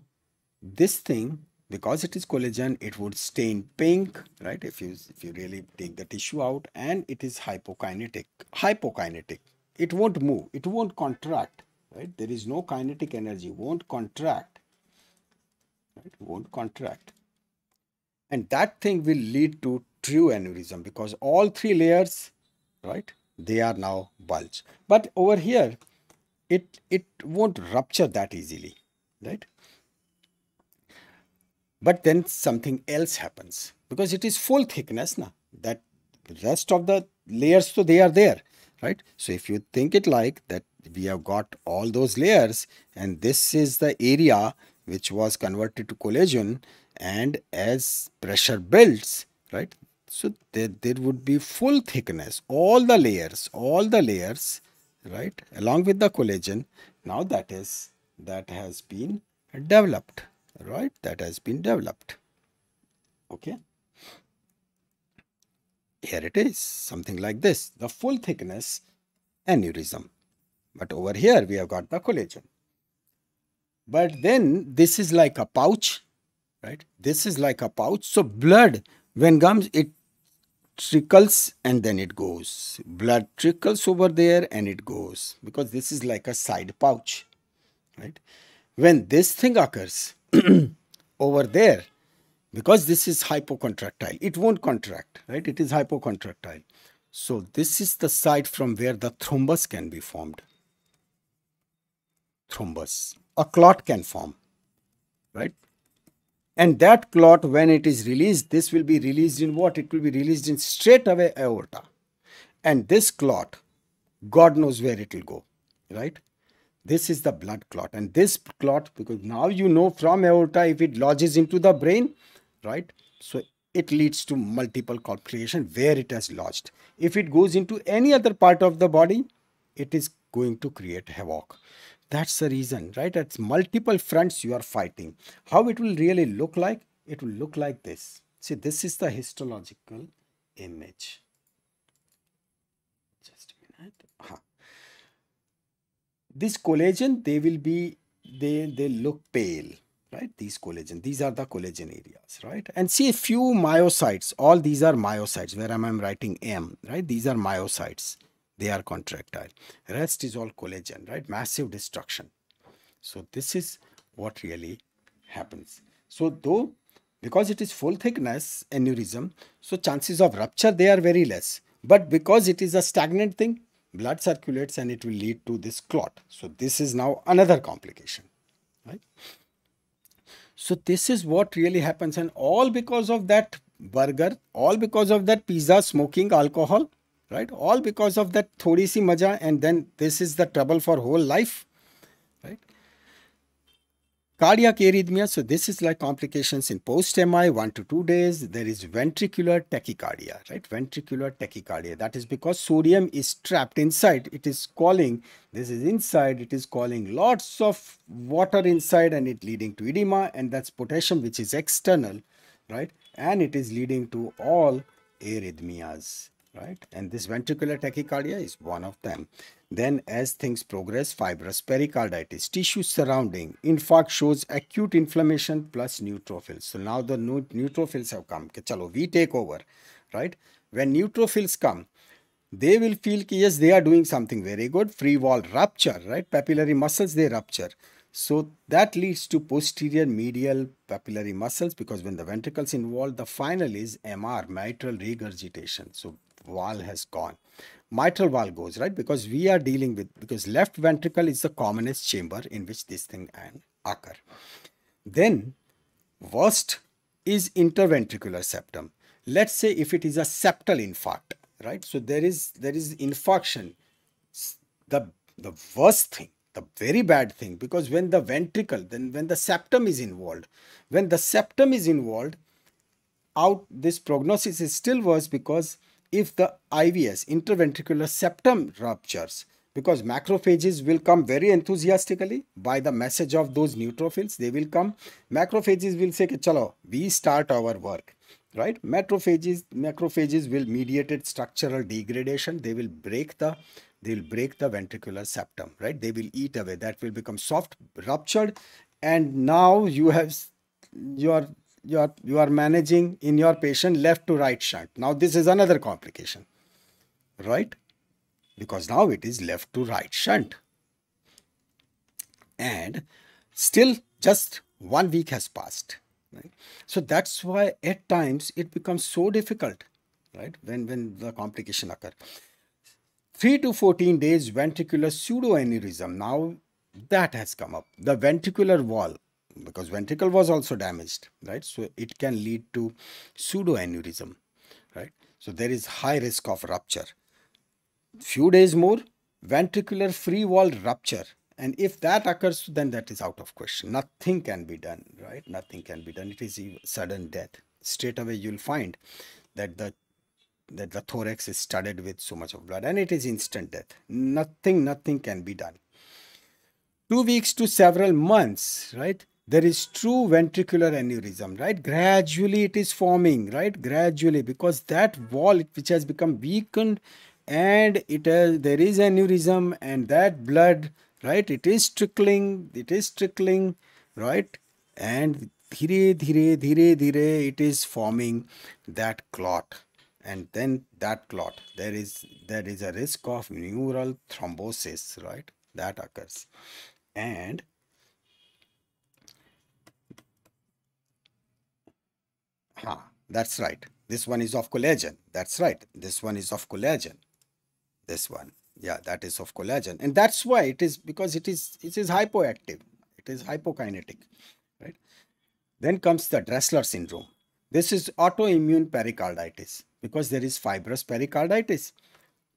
this thing, because it is collagen, it would stain pink, right? If you if you really take the tissue out, and it is hypokinetic. Hypokinetic. It won't move. It won't contract. Right? There is no kinetic energy. Won't contract. Right? Won't contract. And that thing will lead to true aneurysm because all three layers, right? They are now bulge. But over here, it it won't rupture that easily right? But then something else happens. Because it is full thickness now that rest of the layers so they are there right? So if you think it like that we have got all those layers and this is the area which was converted to collagen and as pressure builds right? So there, there would be full thickness all the layers all the layers right along with the collagen. Now that is that has been developed right? That has been developed. Okay? Here it is. Something like this. The full thickness aneurysm. But over here we have got the collagen. But then this is like a pouch right? This is like a pouch. So blood when comes it trickles and then it goes. Blood trickles over there and it goes. Because this is like a side pouch right? When this thing occurs over there, because this is hypocontractile, it won't contract, right? It is hypocontractile. So this is the site from where the thrombus can be formed. Thrombus. A clot can form, right? And that clot, when it is released, this will be released in what? It will be released in straight away aorta. And this clot, God knows where it will go, right? This is the blood clot. And this clot, because now you know from aorta, if it lodges into the brain, right? So it leads to multiple complication where it has lodged. If it goes into any other part of the body, it is going to create havoc. That's the reason, right? At multiple fronts you are fighting. How it will really look like? It will look like this. See, this is the histological image. Just a minute. Huh. This collagen, they will be, they, they look pale, right? These collagen, these are the collagen areas, right? And see a few myocytes, all these are myocytes, where am I writing M, right? These are myocytes. They are contractile. Rest is all collagen right? Massive destruction. So this is what really happens. So though because it is full thickness aneurysm so chances of rupture they are very less. But because it is a stagnant thing blood circulates and it will lead to this clot. So this is now another complication right? So this is what really happens. And all because of that burger all because of that pizza smoking alcohol right? All because of that thodi si maja and then this is the trouble for whole life cardiac arrhythmia so this is like complications in post mi 1 to 2 days. There is ventricular tachycardia right? Ventricular tachycardia. That is because sodium is trapped inside. It is calling this is inside it is calling lots of water inside and it leading to edema and that's potassium which is external right? And it is leading to all arrhythmias right? And this ventricular tachycardia is one of them. Then as things progress, fibrous pericarditis, tissue surrounding, infarct shows acute inflammation plus neutrophils. So now the neutrophils have come. Okay, chalo, we take over, right? When neutrophils come, they will feel yes, they are doing something very good. Free wall rupture, right? Papillary muscles, they rupture. So that leads to posterior medial papillary muscles because when the ventricles involved, the final is MR, mitral regurgitation. So valve has gone. Mitral valve goes, right? Because we are dealing with, because left ventricle is the commonest chamber in which this thing can occur. Then worst is interventricular septum. Let's say if it is a septal infarct, right? So there is there is infarction. The the worst thing, the very bad thing, because when the ventricle, then when the septum is involved, when the septum is involved, out this prognosis is still worse because if the IVS, interventricular septum ruptures, because macrophages will come very enthusiastically by the message of those neutrophils, they will come. Macrophages will say, chalo, we start our work, right? Macrophages, macrophages will mediate structural degradation. They will break the they will break the ventricular septum, right? They will eat away. That will become soft, ruptured, and now you have your you are you are managing in your patient left to right shunt now this is another complication right? Because now it is left to right shunt. And still just one week has passed right? So that's why at times it becomes so difficult right? When when the complication occur. 3 to 14 days ventricular pseudoaneurysm. Now that has come up. The ventricular wall because ventricle was also damaged right? So it can lead to pseudoaneurysm right? So there is high risk of rupture. Few days more ventricular free wall rupture. And if that occurs then that is out of question. Nothing can be done right? Nothing can be done. It is sudden death. Straight away you'll find that the that the thorax is studded with so much of blood and it is instant death. Nothing nothing can be done. Two weeks to several months right there is true ventricular aneurysm, right? Gradually it is forming, right? Gradually, because that wall which has become weakened and it has, there is aneurysm and that blood, right? It is trickling, it is trickling, right? And dhire, dhire, dhire, dhire, it is forming that clot. And then that clot, there is, there is a risk of mural thrombosis, right? That occurs. And Huh, that's right. This one is of collagen. That's right. This one is of collagen. This one. Yeah, that is of collagen. And that's why it is because it is it is hypoactive. It is hypokinetic. Right. Then comes the Dressler syndrome. This is autoimmune pericarditis because there is fibrous pericarditis.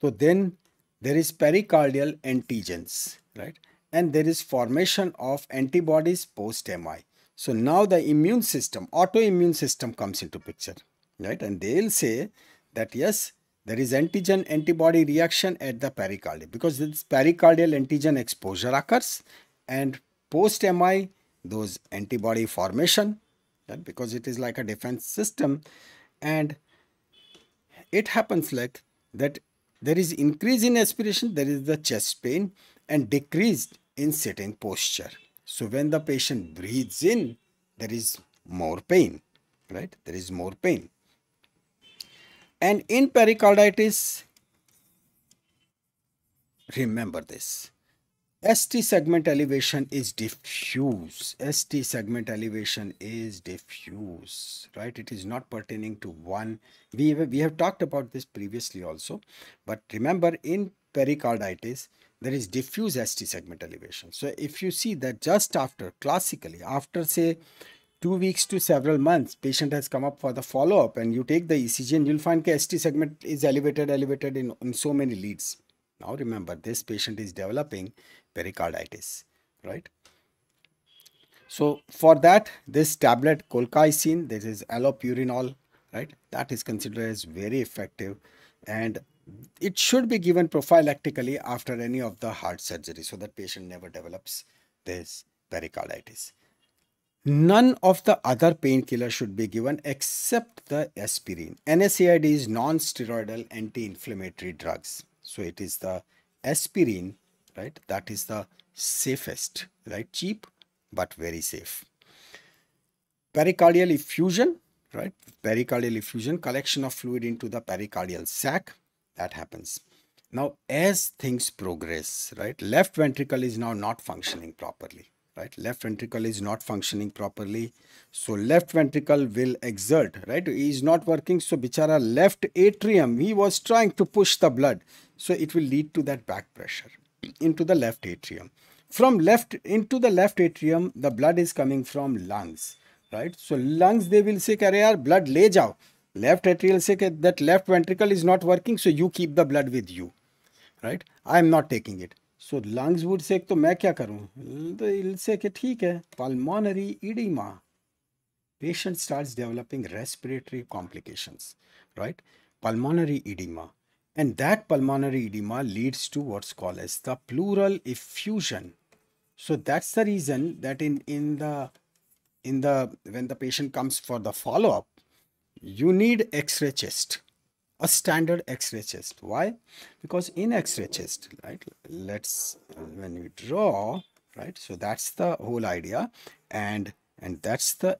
So then there is pericardial antigens, right? And there is formation of antibodies post-MI. So now the immune system, autoimmune system comes into picture, right? And they'll say that yes, there is antigen antibody reaction at the pericardium because this pericardial antigen exposure occurs and post MI those antibody formation that because it is like a defense system. And it happens like that there is increase in inspiration there is the chest pain and decreased in sitting posture so when the patient breathes in there is more pain right? There is more pain. And in pericarditis remember this ST segment elevation is diffuse. ST segment elevation is diffuse, right? It is not pertaining to one. We have, we have talked about this previously also, but remember in pericarditis, there is diffuse ST segment elevation. So if you see that just after, classically, after say two weeks to several months, patient has come up for the follow-up and you take the ECG and you'll find ST segment is elevated, elevated in, in so many leads. Now remember, this patient is developing pericarditis, right? So for that, this tablet colchicine, this is allopurinol, right? That is considered as very effective and it should be given prophylactically after any of the heart surgery so that patient never develops this pericarditis. None of the other painkillers should be given except the aspirin. NSAID is non-steroidal anti-inflammatory drugs. So it is the aspirin right? That is the safest right? Cheap but very safe. Pericardial effusion right? Pericardial effusion collection of fluid into the pericardial sac that happens. Now as things progress right left ventricle is now not functioning properly right? Left ventricle is not functioning properly so left ventricle will exert right? He is not working so bichara left atrium he was trying to push the blood so it will lead to that back pressure into the left atrium. From left into the left atrium, the blood is coming from lungs, right? So lungs, they will say, "Kare blood le jao." Left atrial say that left ventricle is not working, so you keep the blood with you, right? I am not taking it. So lungs would say, "तो मैं क्या करूं?" They'll say कि ठीक है. Pulmonary edema. Patient starts developing respiratory complications, right? Pulmonary edema and that pulmonary edema leads to what's called as the pleural effusion. So that's the reason that in, in the in the when the patient comes for the follow-up, you need X-ray chest, a standard X-ray chest. Why? Because in X-ray chest, right? Let's when we draw, right? So that's the whole idea, and and that's the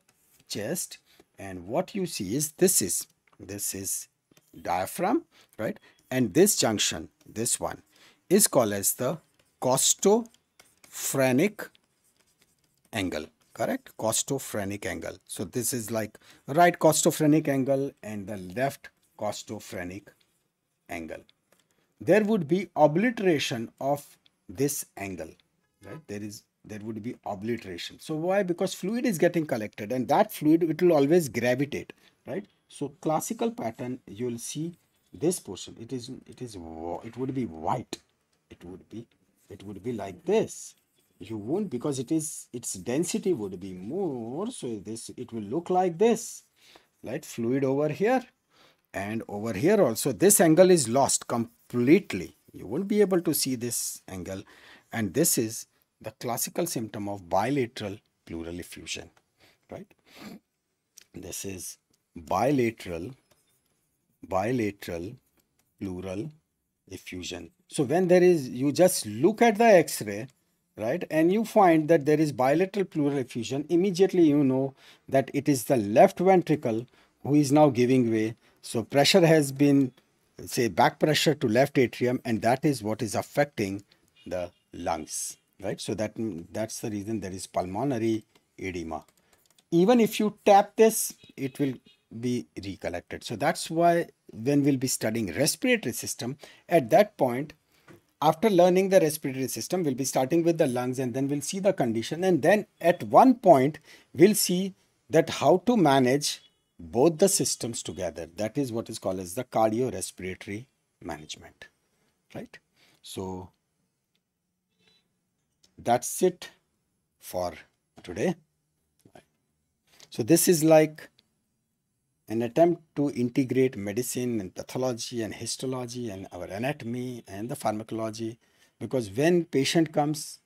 chest. And what you see is this is this is diaphragm, right? And this junction, this one, is called as the costophrenic angle correct? Costophrenic angle. So this is like right costophrenic angle and the left costophrenic angle. There would be obliteration of this angle right? There is there would be obliteration. So why? Because fluid is getting collected and that fluid it will always gravitate right? So classical pattern you will see this portion it is it is it would be white. It would be it would be like this. You won't because it is its density would be more so this it will look like this. Right fluid over here and over here also. This angle is lost completely. You won't be able to see this angle. And this is the classical symptom of bilateral pleural effusion right? This is bilateral bilateral pleural effusion. So when there is, you just look at the x-ray, right, and you find that there is bilateral pleural effusion, immediately you know that it is the left ventricle who is now giving way. So pressure has been, say, back pressure to left atrium, and that is what is affecting the lungs, right? So that that's the reason there is pulmonary edema. Even if you tap this, it will be recollected. So that's why when we'll be studying respiratory system, at that point, after learning the respiratory system, we'll be starting with the lungs and then we'll see the condition. And then at one point, we'll see that how to manage both the systems together. That is what is called as the cardiorespiratory management, right? So that's it for today. So this is like an attempt to integrate medicine and pathology and histology and our anatomy and the pharmacology because when patient comes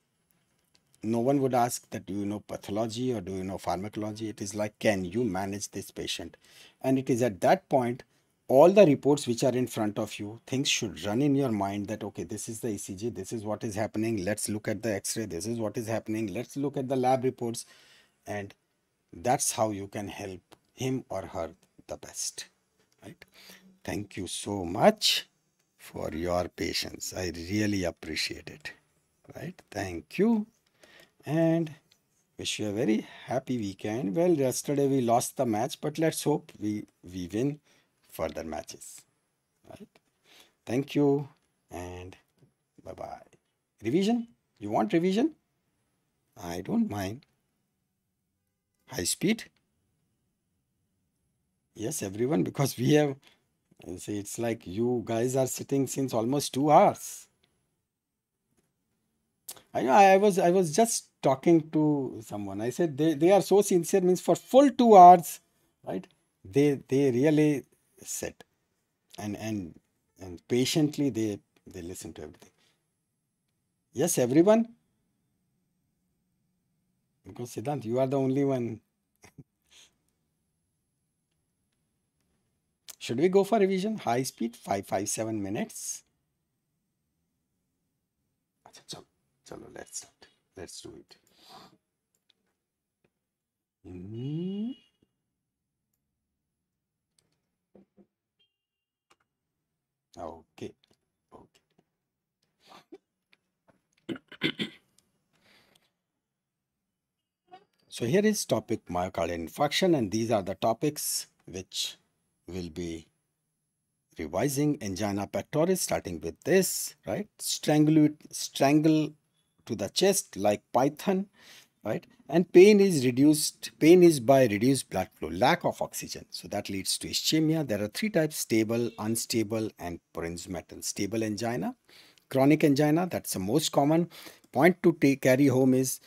no one would ask that do you know pathology or do you know pharmacology? It is like can you manage this patient? And it is at that point all the reports which are in front of you things should run in your mind that okay this is the ecg this is what is happening let's look at the x-ray this is what is happening let's look at the lab reports and that's how you can help him or her the best right? Thank you so much for your patience. I really appreciate it right? Thank you. And wish you a very happy weekend. Well yesterday we lost the match but let's hope we we win further matches right? Thank you and bye bye revision? You want revision? I don't mind. High speed yes everyone because we have see it's like you guys are sitting since almost two hours I, know I was I was just talking to someone. I said they, they are so sincere means for full two hours, right? They they really sit and and and patiently they they listen to everything. Yes, everyone. Because Siddhant, you are the only one. Should we go for revision? High speed, 557 minutes. Chalo, let's. Let's do it. Mm. Okay. Okay. so here is topic myocardial infarction and these are the topics which will be revising angina pectoris starting with this right? Strangle strangle to the chest like python right? And pain is reduced pain is by reduced blood flow lack of oxygen. So that leads to ischemia. There are three types stable unstable and Prinzmetal stable angina. Chronic angina that's the most common. Point to take carry home is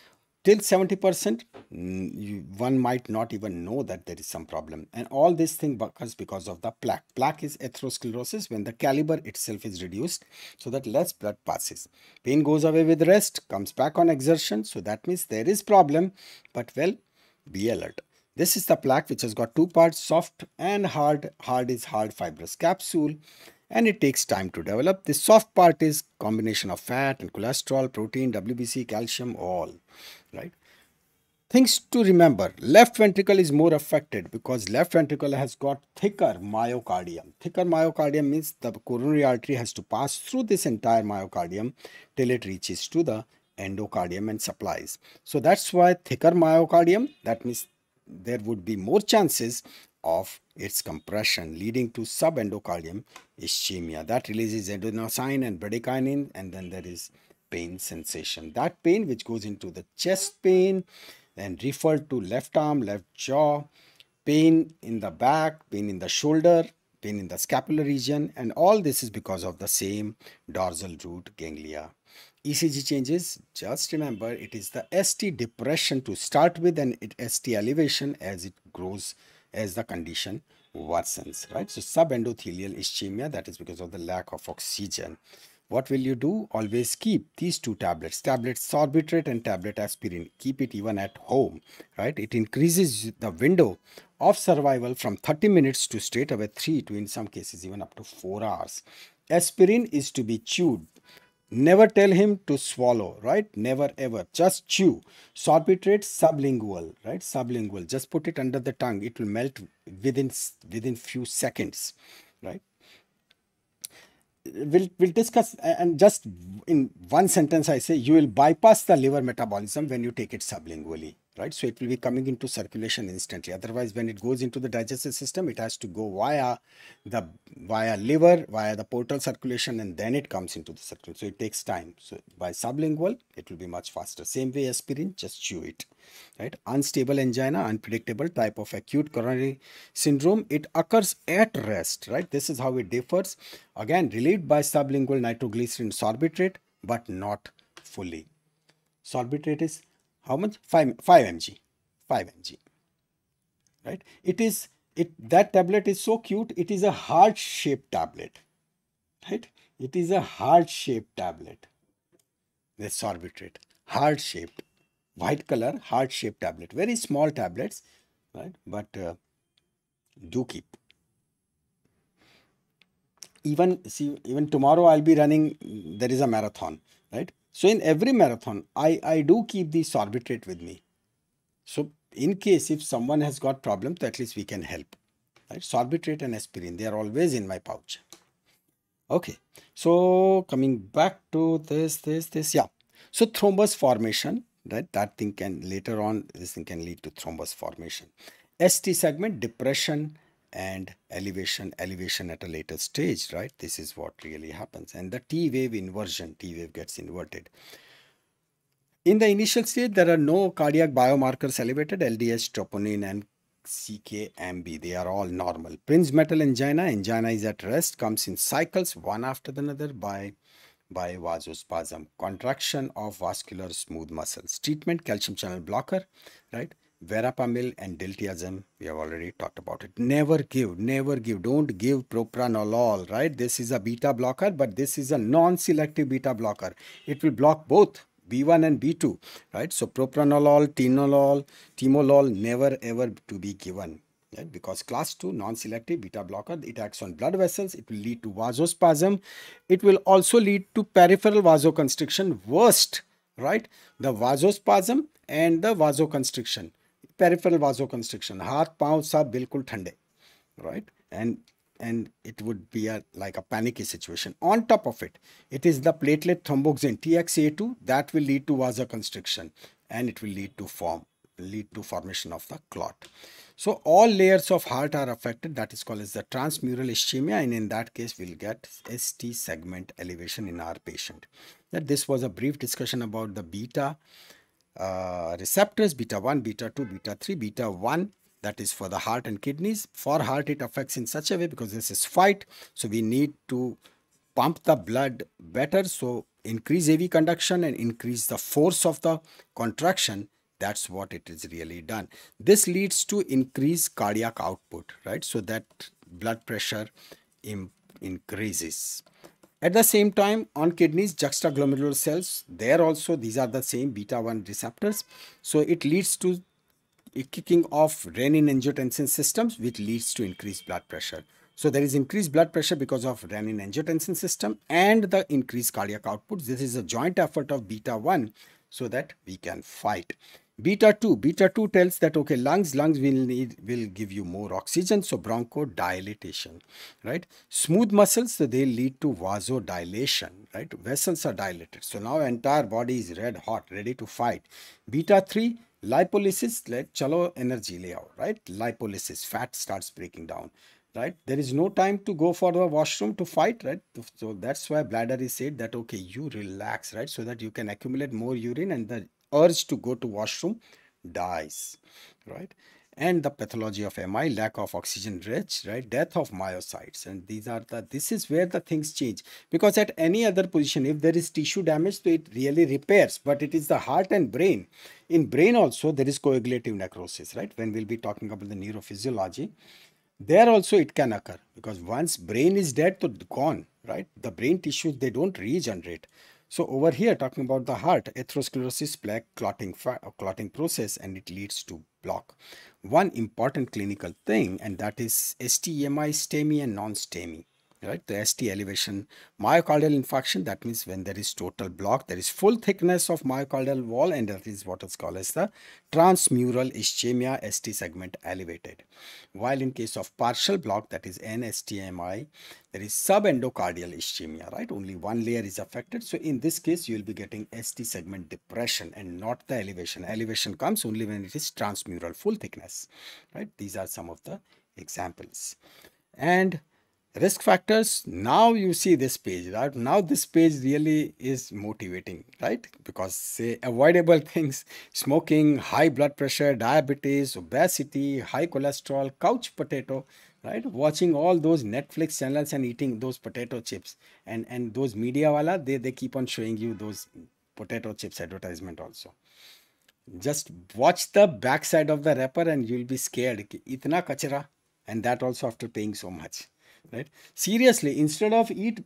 till 70% mm, one might not even know that there is some problem. And all this thing occurs because of the plaque. Plaque is atherosclerosis when the caliber itself is reduced so that less blood passes. Pain goes away with rest comes back on exertion. So that means there is problem. But well be alert. This is the plaque which has got two parts soft and hard. Hard is hard fibrous capsule. And it takes time to develop. The soft part is combination of fat and cholesterol, protein, WBC, calcium, all, right? Things to remember, left ventricle is more affected because left ventricle has got thicker myocardium. Thicker myocardium means the coronary artery has to pass through this entire myocardium till it reaches to the endocardium and supplies. So that's why thicker myocardium, that means there would be more chances of its compression leading to subendocardium ischemia. That releases adenosine and bradykinin and then there is pain sensation. That pain which goes into the chest pain then referred to left arm, left jaw, pain in the back, pain in the shoulder, pain in the scapular region and all this is because of the same dorsal root ganglia. ECG changes, just remember it is the ST depression to start with and it ST elevation as it grows as the condition worsens, right? So subendothelial ischemia, that is because of the lack of oxygen. What will you do? Always keep these two tablets, tablet sorbitrate and tablet aspirin. Keep it even at home, right? It increases the window of survival from 30 minutes to straight away 3 to in some cases even up to 4 hours. Aspirin is to be chewed Never tell him to swallow, right? Never ever. Just chew. Sorbitrate sublingual, right? Sublingual. Just put it under the tongue. It will melt within within few seconds, right? We'll, we'll discuss and just in one sentence I say you will bypass the liver metabolism when you take it sublingually right? So it will be coming into circulation instantly. Otherwise, when it goes into the digestive system, it has to go via the via liver, via the portal circulation, and then it comes into the circulation. So it takes time. So by sublingual, it will be much faster. Same way aspirin, just chew it, right? Unstable angina, unpredictable type of acute coronary syndrome. It occurs at rest, right? This is how it differs. Again, relieved by sublingual nitroglycerin sorbitrate, but not fully. Sorbitrate is how much? 5 5 mg 5 mg right? It is it that tablet is so cute it is a heart shaped tablet. Right? It is a heart shaped tablet. This sorbitrate heart shaped white color heart shaped tablet. Very small tablets right? But uh, do keep. Even see even tomorrow i'll be running there is a marathon right so in every marathon i i do keep the sorbitrate with me. So in case if someone has got problems at least we can help right? Sorbitrate and aspirin they are always in my pouch. Okay. So coming back to this this this yeah. So thrombus formation right? That thing can later on this thing can lead to thrombus formation. St segment depression and elevation elevation at a later stage right this is what really happens and the t wave inversion t wave gets inverted in the initial stage there are no cardiac biomarkers elevated ldh troponin and CKMB. They are all normal. Prinzmetal angina, angina is at rest, comes in cycles one after another by by vasospasm, contraction of vascular smooth muscles. Treatment, calcium channel blocker, right? Verapamil and diltiazem, we have already talked about it. Never give, never give, don't give propranolol, right? This is a beta blocker, but this is a non-selective beta blocker. It will block both B1 and B2, right? So propranolol, tinolol, timolol, never ever to be given right? because class 2 non-selective beta blocker it acts on blood vessels it will lead to vasospasm it will also lead to peripheral vasoconstriction worst right the vasospasm and the vasoconstriction peripheral vasoconstriction. Heart pounds are bilkul thande right? And and it would be a like a panicky situation. On top of it it is the platelet thromboxane txa2 that will lead to vasoconstriction and it will lead to form lead to formation of the clot. So all layers of heart are affected. That is called as the transmural ischemia. And in that case we'll get st segment elevation in our patient. That this was a brief discussion about the beta uh, receptors, beta 1, beta 2, beta 3, beta 1 that is for the heart and kidneys. For heart, it affects in such a way because this is fight. So we need to pump the blood better. So increase AV conduction and increase the force of the contraction that's what it is really done this leads to increased cardiac output right so that blood pressure increases at the same time on kidneys juxtaglomerular cells there also these are the same beta 1 receptors. So it leads to a kicking off renin angiotensin systems which leads to increased blood pressure. So there is increased blood pressure because of renin angiotensin system and the increased cardiac output. This is a joint effort of beta 1 so that we can fight Beta 2, beta 2 tells that okay, lungs, lungs will need will give you more oxygen, so bronchodilation, right? Smooth muscles, so they lead to vasodilation, right? Vessels are dilated, so now entire body is red hot, ready to fight. Beta 3, lipolysis, let chalo energy layout, right? Lipolysis, fat starts breaking down right there is no time to go for the washroom to fight right so that's why bladder is said that okay you relax right so that you can accumulate more urine and the urge to go to washroom dies right? And the pathology of mi lack of oxygen rich right? Death of myocytes. And these are the this is where the things change. Because at any other position if there is tissue damage so it really repairs. But it is the heart and brain. In brain also there is coagulative necrosis right? When we'll be talking about the neurophysiology there also it can occur. Because once brain is dead so gone right? The brain tissues they don't regenerate so over here talking about the heart, atherosclerosis plaque clotting, uh, clotting process and it leads to block. One important clinical thing and that is STEMI, STEMI and non-STEMI right? The st elevation myocardial infarction that means when there is total block there is full thickness of myocardial wall and that is what is called as the transmural ischemia st segment elevated. While in case of partial block that is nstemi there is subendocardial ischemia right? Only one layer is affected. So in this case you will be getting st segment depression and not the elevation. Elevation comes only when it is transmural full thickness right? These are some of the examples. And risk factors. Now you see this page right? Now this page really is motivating right? Because say avoidable things smoking high blood pressure diabetes obesity high cholesterol couch potato right? Watching all those netflix channels and eating those potato chips. And and those media wala they they keep on showing you those potato chips advertisement also. Just watch the backside of the wrapper and you'll be scared. Itna kachra. And that also after paying so much right? Seriously instead of eat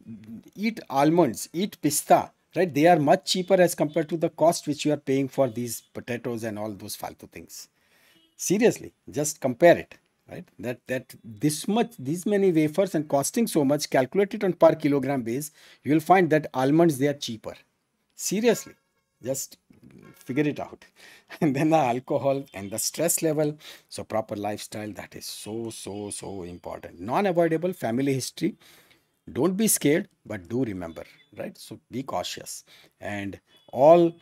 eat almonds eat pista right? They are much cheaper as compared to the cost which you are paying for these potatoes and all those faltu things. Seriously just compare it right? That that this much these many wafers and costing so much calculate it on per kilogram base you will find that almonds they are cheaper. Seriously just figure it out. And then the alcohol and the stress level. So proper lifestyle that is so so so important. Non-avoidable family history. Don't be scared but do remember right? So be cautious. And all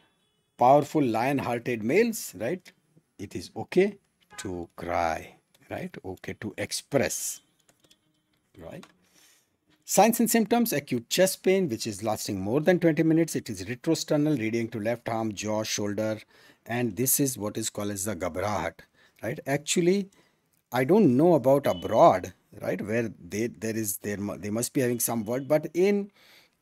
powerful lion-hearted males right? It is okay to cry right? Okay to express right Signs and symptoms, acute chest pain, which is lasting more than 20 minutes. It is retrosternal, radiating to left arm, jaw, shoulder. And this is what is called as the gabrahat, right? Actually, I don't know about abroad, right? Where they, there is, there, they must be having some word. But in,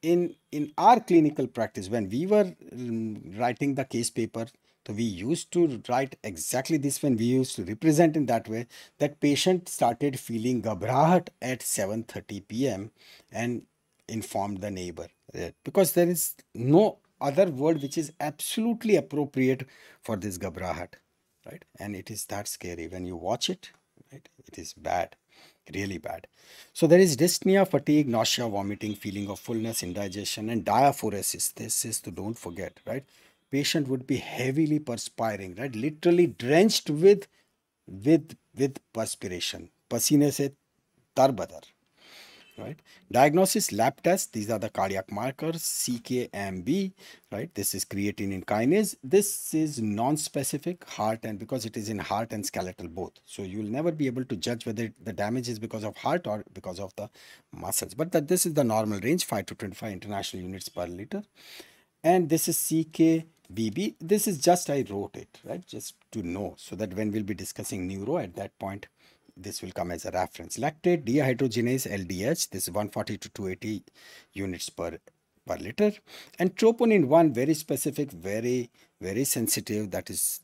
in, in our clinical practice, when we were um, writing the case paper, so we used to write exactly this when we used to represent in that way. That patient started feeling ghabrahat at 7.30 p.m. and informed the neighbor uh, because there is no other word which is absolutely appropriate for this ghabrahat right? And it is that scary. When you watch it right it is bad really bad. So there is dyspnea fatigue nausea vomiting feeling of fullness indigestion and diaphoresis. This is to don't forget right patient would be heavily perspiring right? Literally drenched with with with perspiration. Pasine se tarbadar right? Diagnosis lab test these are the cardiac markers ckmb right? This is creatinine kinase. This is non-specific heart and because it is in heart and skeletal both. So you will never be able to judge whether the damage is because of heart or because of the muscles. But that this is the normal range 5 to 25 international units per liter. And this is ck BB. This is just I wrote it, right? Just to know so that when we'll be discussing neuro at that point, this will come as a reference. Lactate dehydrogenase LDH, this is 140 to 280 units per per liter. And troponin 1, very specific, very, very sensitive. That is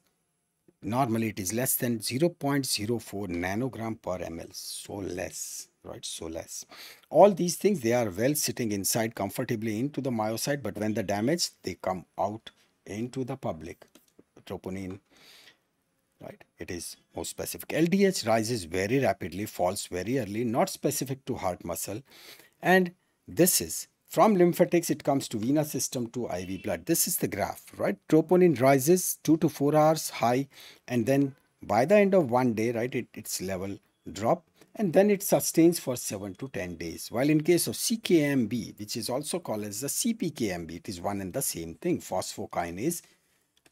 normally it is less than 0.04 nanogram per ml. So less, right? So less. All these things, they are well sitting inside comfortably into the myocyte, but when the damage, they come out into the public troponin right? It is more specific. Ldh rises very rapidly falls very early not specific to heart muscle. And this is from lymphatics it comes to venous system to iv blood. This is the graph right? Troponin rises 2 to 4 hours high and then by the end of one day right it, its level drop and then it sustains for 7 to 10 days. While in case of CKMB, which is also called as the CPKMB, it is one and the same thing, phosphokinase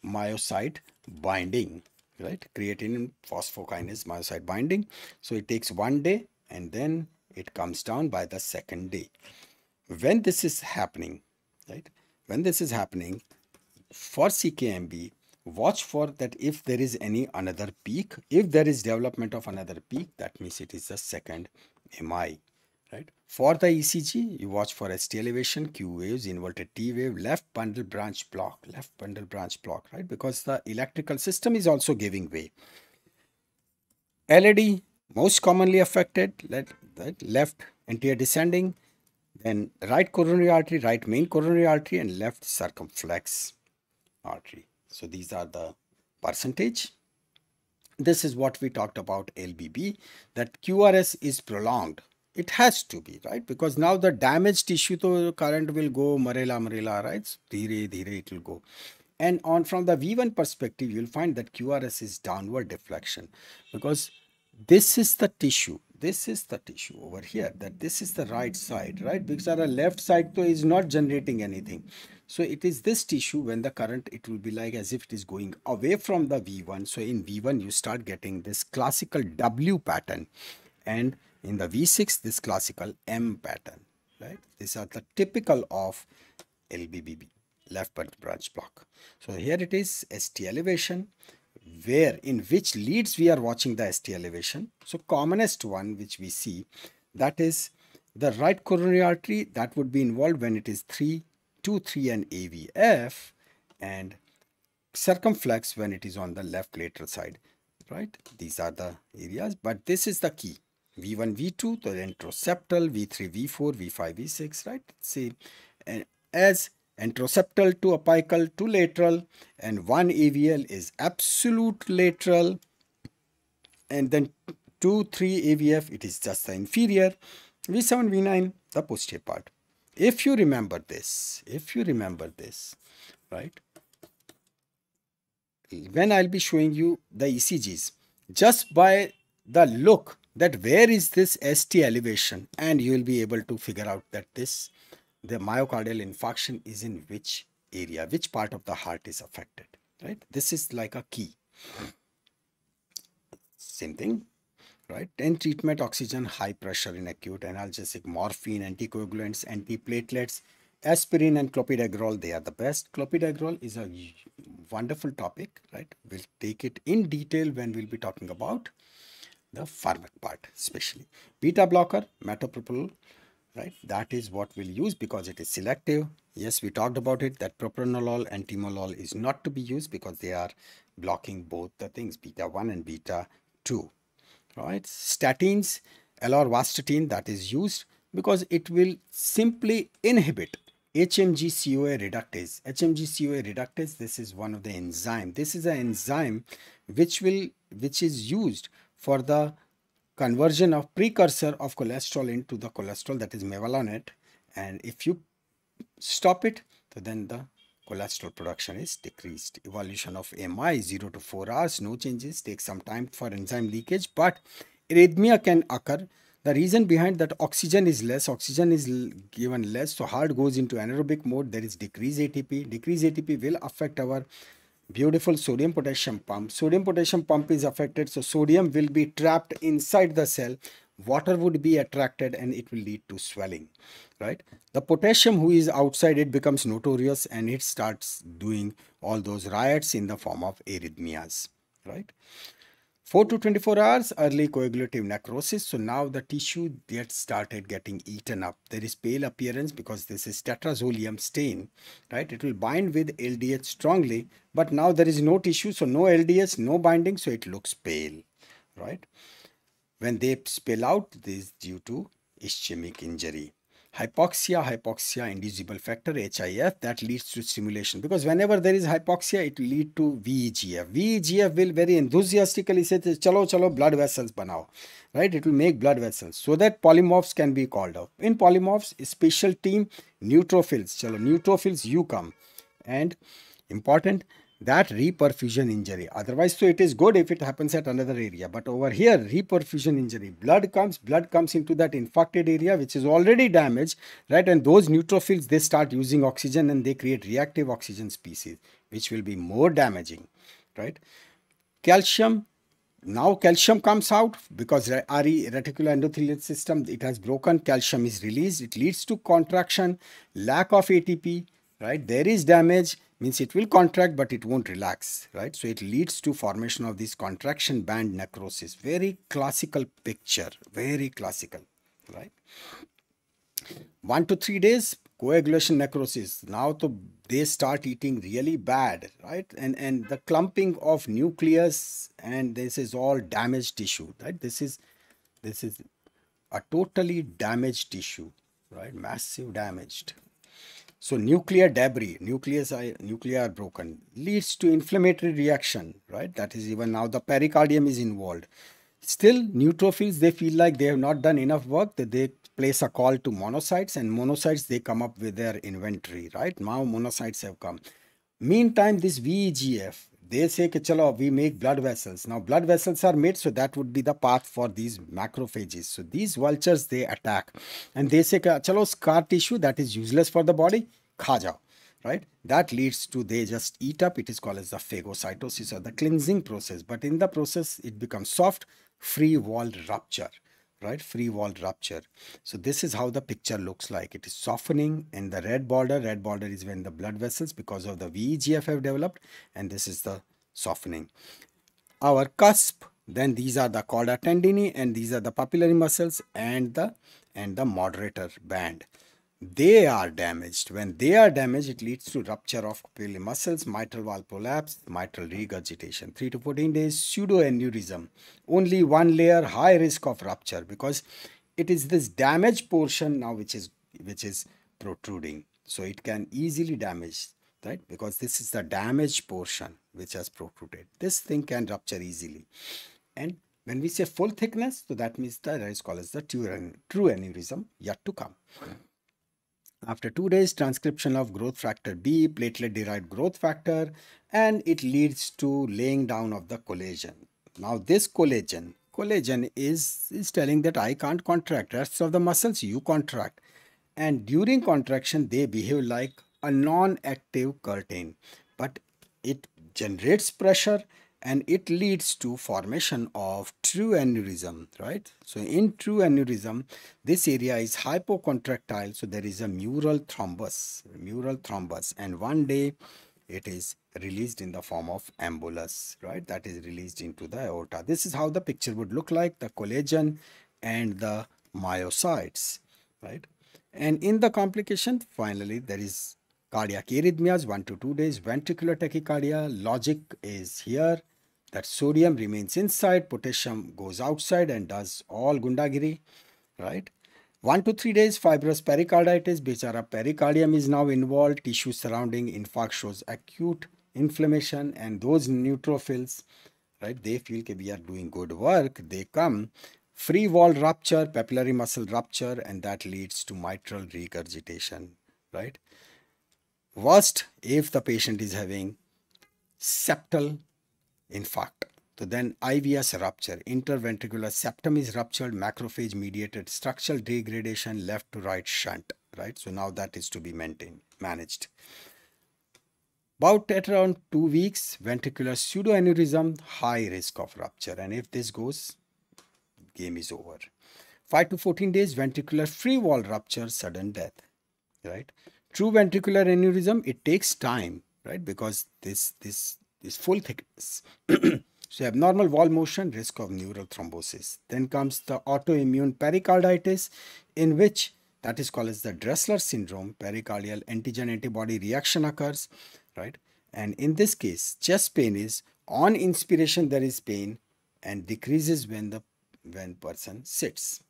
myocyte binding, right? Creatine phosphokinase myocyte binding. So it takes one day and then it comes down by the second day. When this is happening, right? When this is happening, for CKMB, watch for that if there is any another peak. If there is development of another peak that means it is the second mi right? For the ecg you watch for st elevation q waves inverted t wave left bundle branch block left bundle branch block right? Because the electrical system is also giving way. Lad most commonly affected let right, left anterior descending then right coronary artery right main coronary artery and left circumflex artery so these are the percentage. This is what we talked about LBB that QRS is prolonged. It has to be, right? Because now the damaged tissue to current will go marela marela, right? Dhire dhire it will go. And on from the V1 perspective, you'll find that QRS is downward deflection because this is the tissue this is the tissue over here that this is the right side right? Because our left side though is not generating anything. So it is this tissue when the current it will be like as if it is going away from the v1 so in v1 you start getting this classical w pattern. And in the v6 this classical m pattern right? These are the typical of lbbb left branch block. So here it is st elevation where in which leads we are watching the ST elevation. So commonest one which we see that is the right coronary artery that would be involved when it is 3, 2, 3 and AVF and circumflex when it is on the left lateral side right these are the areas but this is the key V1, V2, the anteroseptal, V3, V4, V5, V6, right? See, and as anteroseptal to apical to lateral and one AVL is absolute lateral and then 2, 3 AVF, it is just the inferior. V7, V9, the posterior part. If you remember this, if you remember this, right? When I'll be showing you the ECGs, just by the look that where is this ST elevation and you will be able to figure out that this the myocardial infarction is in which area, which part of the heart is affected, right? This is like a key. Same thing, right? And treatment oxygen, high pressure in acute analgesic, morphine, anticoagulants, antiplatelets, aspirin and clopidogrel, they are the best. Clopidogrel is a wonderful topic, right? We'll take it in detail when we'll be talking about the pharmac part, especially. Beta blocker, metoprolol, right? That is what we'll use because it is selective. Yes, we talked about it that propranolol and timolol is not to be used because they are blocking both the things, beta 1 and beta 2, right? Statins, atorvastatin that is used because it will simply inhibit HMG-CoA reductase. HMG-CoA reductase, this is one of the enzyme. This is an enzyme which will which is used for the conversion of precursor of cholesterol into the cholesterol that is mevalonate. And if you stop it so then the cholesterol production is decreased. Evolution of mi 0 to 4 hours no changes. Take some time for enzyme leakage but arrhythmia can occur. The reason behind that oxygen is less. Oxygen is given less. So heart goes into anaerobic mode. There is decreased atp decreased atp will affect our beautiful sodium potassium pump. Sodium potassium pump is affected so sodium will be trapped inside the cell. Water would be attracted and it will lead to swelling right? The potassium who is outside it becomes notorious and it starts doing all those riots in the form of arrhythmias right 4 to 24 hours early coagulative necrosis. So now the tissue gets started getting eaten up. There is pale appearance because this is tetrazolium stain right? It will bind with ldh strongly but now there is no tissue so no ldh no binding so it looks pale right? When they spill out this is due to ischemic injury hypoxia, hypoxia inducible factor HIF that leads to stimulation. Because whenever there is hypoxia it will lead to VEGF. VEGF will very enthusiastically say chalo chalo blood vessels banao right? It will make blood vessels. So that polymorphs can be called out. In polymorphs special team neutrophils. Chalo neutrophils you come. And important that reperfusion injury. Otherwise, so it is good if it happens at another area. But over here, reperfusion injury, blood comes, blood comes into that infarcted area which is already damaged, right? And those neutrophils, they start using oxygen and they create reactive oxygen species, which will be more damaging, right? Calcium, now calcium comes out because RE, reticular endothelial system, it has broken, calcium is released, it leads to contraction, lack of ATP, right? There is damage, means it will contract but it won't relax right? So it leads to formation of this contraction band necrosis. Very classical picture very classical right? One to three days coagulation necrosis. Now to they start eating really bad right? And and the clumping of nucleus and this is all damaged tissue right? This is this is a totally damaged tissue right? Massive damaged so nuclear debris, nucleus, uh, nuclei are broken, leads to inflammatory reaction, right? That is even now the pericardium is involved. Still, neutrophils, they feel like they have not done enough work, that they place a call to monocytes and monocytes, they come up with their inventory, right? Now monocytes have come. Meantime, this VEGF, they say, Chalo, we make blood vessels. Now blood vessels are made, so that would be the path for these macrophages. So these vultures, they attack. And they say, Chalo, scar tissue, that is useless for the body, kha right? That leads to they just eat up. It is called as the phagocytosis or the cleansing process. But in the process, it becomes soft, free walled rupture right? Free wall rupture. So this is how the picture looks like. It is softening and the red border. Red border is when the blood vessels because of the VEGF have developed and this is the softening. Our cusp then these are the chordae tendineae and these are the papillary muscles and the and the moderator band they are damaged. When they are damaged, it leads to rupture of papillary muscles, mitral valve prolapse, mitral regurgitation. 3 to 14 days, pseudoaneurysm. Only one layer, high risk of rupture because it is this damaged portion now which is which is protruding. So it can easily damage, right? Because this is the damaged portion which has protruded. This thing can rupture easily. And when we say full thickness, so that means that is called as the true, true aneurysm yet to come. After two days, transcription of growth factor B, platelet derived growth factor, and it leads to laying down of the collagen. Now this collagen, collagen is, is telling that I can't contract, rest of the muscles you contract. And during contraction, they behave like a non-active curtain, but it generates pressure and it leads to formation of true aneurysm right? So in true aneurysm this area is hypocontractile so there is a mural thrombus mural thrombus and one day it is released in the form of embolus right? That is released into the aorta. This is how the picture would look like the collagen and the myocytes right? And in the complication finally there is cardiac arrhythmias 1 to 2 days ventricular tachycardia logic is here that sodium remains inside, potassium goes outside and does all gundagiri, right? One to three days, fibrous pericarditis, bichara pericardium is now involved, tissue surrounding infarct shows acute inflammation and those neutrophils, right, they feel that we are doing good work, they come, free wall rupture, papillary muscle rupture and that leads to mitral regurgitation, right? Worst, if the patient is having septal infarct. So then IVS rupture, interventricular septum is ruptured, macrophage mediated structural degradation, left to right shunt, right? So now that is to be maintained, managed. About at around two weeks, ventricular pseudoaneurysm, high risk of rupture. And if this goes, game is over. 5 to 14 days, ventricular free wall rupture, sudden death, right? True ventricular aneurysm, it takes time, right? Because this, this is full thickness. so abnormal wall motion, risk of mural thrombosis. Then comes the autoimmune pericarditis in which that is called as the Dressler syndrome, pericardial antigen antibody reaction occurs, right? And in this case, chest pain is on inspiration there is pain and decreases when the when person sits.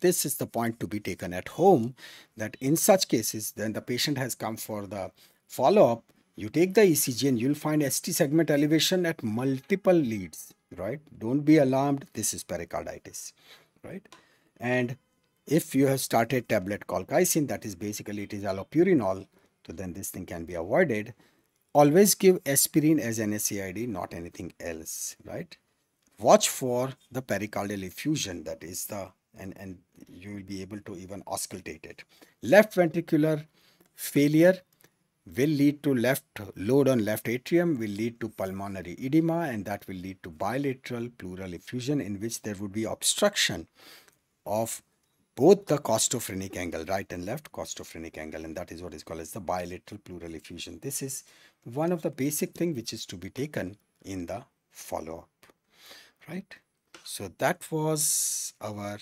This is the point to be taken at home that in such cases, then the patient has come for the follow-up you take the ECG and you'll find ST segment elevation at multiple leads, right? Don't be alarmed. This is pericarditis, right? And if you have started tablet colchicine, that is basically it is allopurinol, so then this thing can be avoided. Always give aspirin as an SAID, not anything else, right? Watch for the pericardial effusion, that is the, and, and you will be able to even auscultate it. Left ventricular failure will lead to left load on left atrium will lead to pulmonary edema and that will lead to bilateral pleural effusion in which there would be obstruction of both the costophrenic angle right and left costophrenic angle and that is what is called as the bilateral pleural effusion. This is one of the basic thing which is to be taken in the follow-up right? So that was our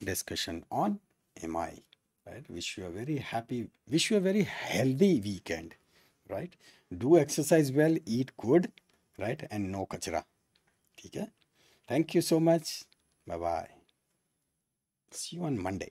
discussion on MI right? Wish you a very happy wish you a very healthy weekend right? Do exercise well eat good right? And no kachra. Okay? Thank you so much. Bye bye see you on monday